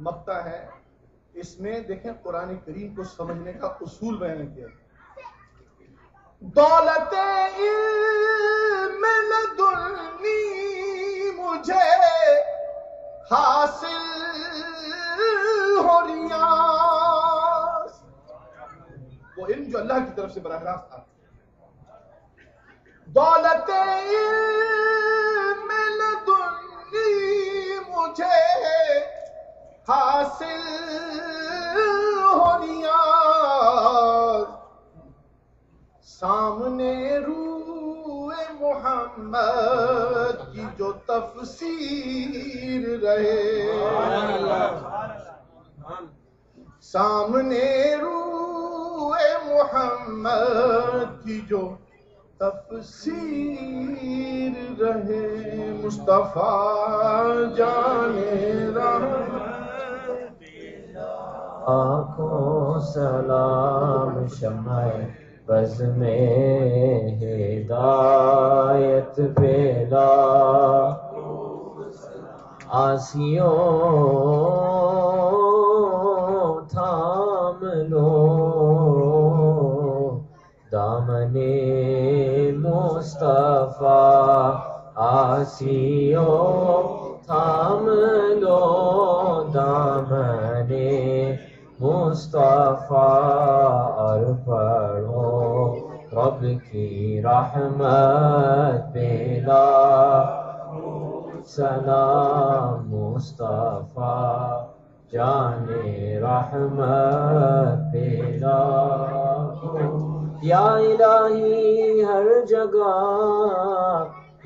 मक्ता है, इसमें देखें कुरान करीम को समझने का उसूल बयान किया। दौलत इल्म लदुन्नी मुझे हासिल होरियास। वो इन जो अल्लाह की तरफ़ से बरह रास्त आता दौलत मिल दुनी मुझे हासिल हो रिया सामने रू मोहम्मद की जो तफसीर रहे। सामने रूए मोहम्मद की जो तफसीर रहे। मुस्तफ़ा जाने आँखों सलाम शमाए बज में हिदायत पेला आसियों थाम लो दामने मुस्तफ़ा, आसियों थाम लो दामने मुस्तफ़ा, और पढ़ो रब की रहमत पेला सलाम मुस्तफ़ा जाने रहमत पेला या इलाही हर जगह,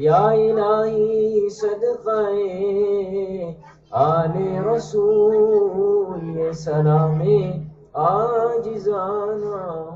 या इलाही सदक़े आने रसूल ये सलामे आज जाना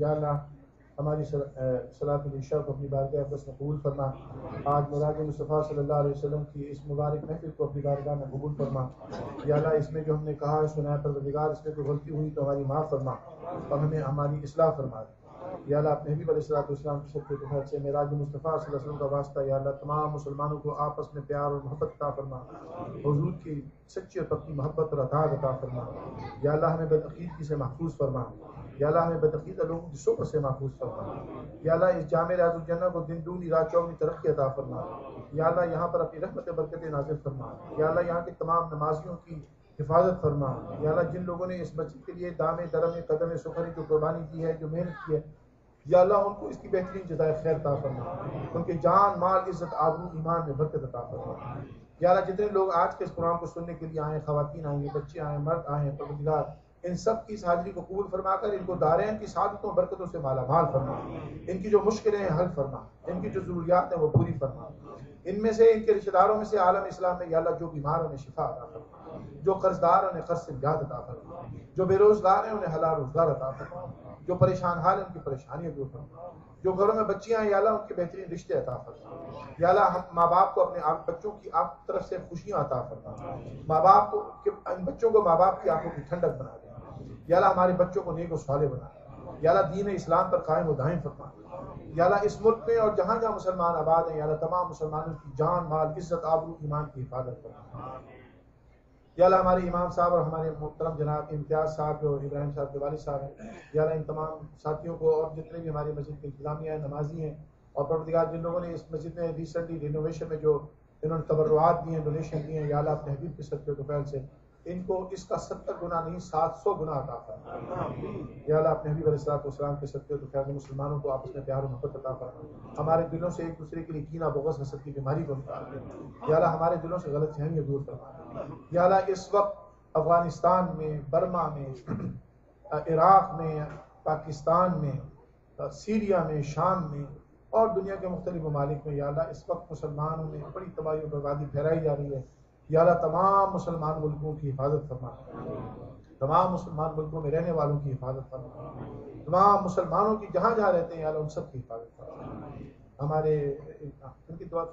या अल्लाह हमारी सलात इशा को अपनी बारगाह अक़दस में कबूल फरमा आज मिलाद मुस्तफ़ा सल्लल्लाहु अलैहि वसल्लम की इस मुबारक महफिल को अपनी बारगाह में कबूल फरमा या अल्लाह इसमें जो हमने कहा है सुनाया परवरदिगार इसमें कोई गलती हुई तो हमारी माफ़ फरमा और हमें हमारी इसलाह फरमा या अपने हबीब अलैहिस्सलाम की सबके तहत से मेराज मुस्तफ़ा वसल्लम का वास्ता या अल्लाह तमाम मुसलमानों को आपस में प्यार और मोहब्बत अता फरमा, हुजूर की सच्ची और पक्की मोहब्बत और अताद अता फरमा, या अल्लाह हमें बदअकीदगी से महफूज फरमा, या अल्लाह हमें बदअकीदा लोगों की सोबत से महफूज फरमा, या अल्लाह इस जाम राजुलजन्ना को दिन दूनी रात चौगनी तरक्की अता फरमा, या अल्लाह यहाँ पर अपनी रहमत बरकत नाजिल फरमा, या अल्लाह यहाँ के तमाम नमाजियों की हिफाजत फरमा, या जिन लोगों ने इस मस्जिद के लिए दामे दरम कदम सुखरी जो कुर्बानी की है, जो मेहनत की है या अल्लाह उनको इसकी बेहतरीन जजाय खैर अता फरमा उनके जान, माल, इज़्ज़त आबरू ईमान में बरकत अता फरमा या अल्लाह, जितने लोग आज के इस प्रोग्राम को सुनने के लिए आए खवातीन आएँगे, बच्चे आए, मर्द आए परवरदिगार, इन सब की इस हाजिरी को कबूल फरमाकर, इनको दारैन की सादतों बरकतों से माला माल फरमा इनकी जो मुश्किलें हैं, हल फरमा इनकी जो ज़रूरियात हैं, वो पूरी फरमा इनमें से, इनके रिश्तेदारों में से, आलम इस्लाम में, या अल्लाह, जो बीमार उन्हें शिफा अता फरमा जो कर्जदार उन्हें कर्ज से निजात अता फरमा जो बेरोजगार हैं, उन्हें हलाल रोज़गार अता फरमा जो परेशान हाल है, उनकी परेशानियाँ दूर फरमा जो घरों में बच्चियाँ हैं, या अल्लाह, उनके बेहतरीन रिश्ते अता फरमा या अल्लाह, हम माँ बाप को अपने आप, बच्चों की आप तरफ़ से खुशियाँ अता फरमा माँ बाप को, इन बच्चों को माँ बाप की आँखों की ठंडक बना दे। या अल्लाह, हमारे बच्चों को नेक साले बना दे। या अल्लाह, दीन इस्लाम पर कायम व दायम फरमा या अल्लाह, इस मुल्क में और जहाँ जहाँ मुसलमान आबाद हैं, या अल्लाह, तमाम मुसलमानों की जान, माल, इज़्ज़त, आबरू, ईमान की हिफाजत फरमा या अल्लाह हमारे इमाम साहब और हमारे मोहतरम जनाब इम्तियाज़ साहब जो इब्राहिम साहब के वालिद साहब हैं, या इन तमाम साथियों को और जितने भी हमारी मस्जिद के इंतजामिया हैं, नमाजी हैं, और परवरदिगार जिन लोगों ने इस मस्जिद में रिसेंटली रिनोवेशन में जो इन्होंने तबर्रुआत दिए हैं डोनेशन दिए हैं, या अल्लाह अपने हबीब के सदक़े दुफैल से, इनको इसका सत्तर गुना नहीं, सात सौ गुना अता फरमा अल्लाह अपने हबीब अलैहिस्सलाम के सदक़े दुफैल से मुसलमानों को आपस में प्यार मोहब्बत अता फरमा हमारे दिलों से एक दूसरे के लिए कीना बोगस हसद की बीमारी को निकाल दे। या हमारे दिलों से गलत फहमियाँ दूर फरमा या इस वक्त अफ़गानिस्तान में, बर्मा में इराक़ में, पाकिस्तान में सीरिया में, शाम में और दुनिया के मुख्तलिफ़ ममालिक में या इस वक्त मुसलमानों में बड़ी तबाही और बर्बादी फैलाई जा रही है। या अल्लाह तमाम मुसलमान मुल्कों की हिफाजत फरमा। तमाम मुसलमान मुल्कों में रहने वालों की हिफाजत फरमा। तमाम मुसलमानों की जहाँ जहाँ रहते हैं या अल्लाह उन सब की हिफाजत फरमा। हमारे उनकी दुआ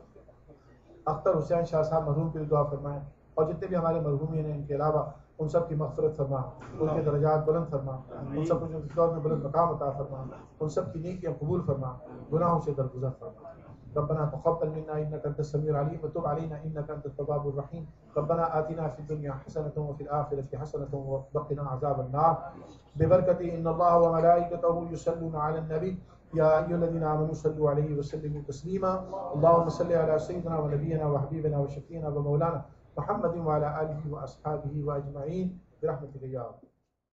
अख्तर हुसैन शाह साहब मरहूम की दुआ फरमाएँ। और जितने भी हमारे मरहूमिन हैं, इनके अलावा उन सब की मगफरत फरमा, उनके दर्जात बुलंद फरमा, उन सबको जो दौर में बुलंद मकाम अता फरमा, उन सब की नीकियाँ कबूल फरमा, गुनाहों से दरगुजर फरमा। रब्बना तक़ब्बल मिन्ना इन्नका अंतस समीउल अलीम व तुब अलैना इन्नका अंतत तव्वाबुर रहीम। रब्बना आतिना फिद दुनिया हसनतन व फिल आखिरति हसनतन व वक़िना अज़ाबन नार। बिबरकति इन्नल्लाह व मलाइकतहु युसल्लूना अलन नबी। या अय्युहल्लज़ीना आमनू सल्लु अलैहि व सल्लिमू तस्लीमा। अल्लाहुम्मा सल्लि अला सय्यिदिना व नबियिना व हबीबिना व शफीना व मौलाना मुहम्मद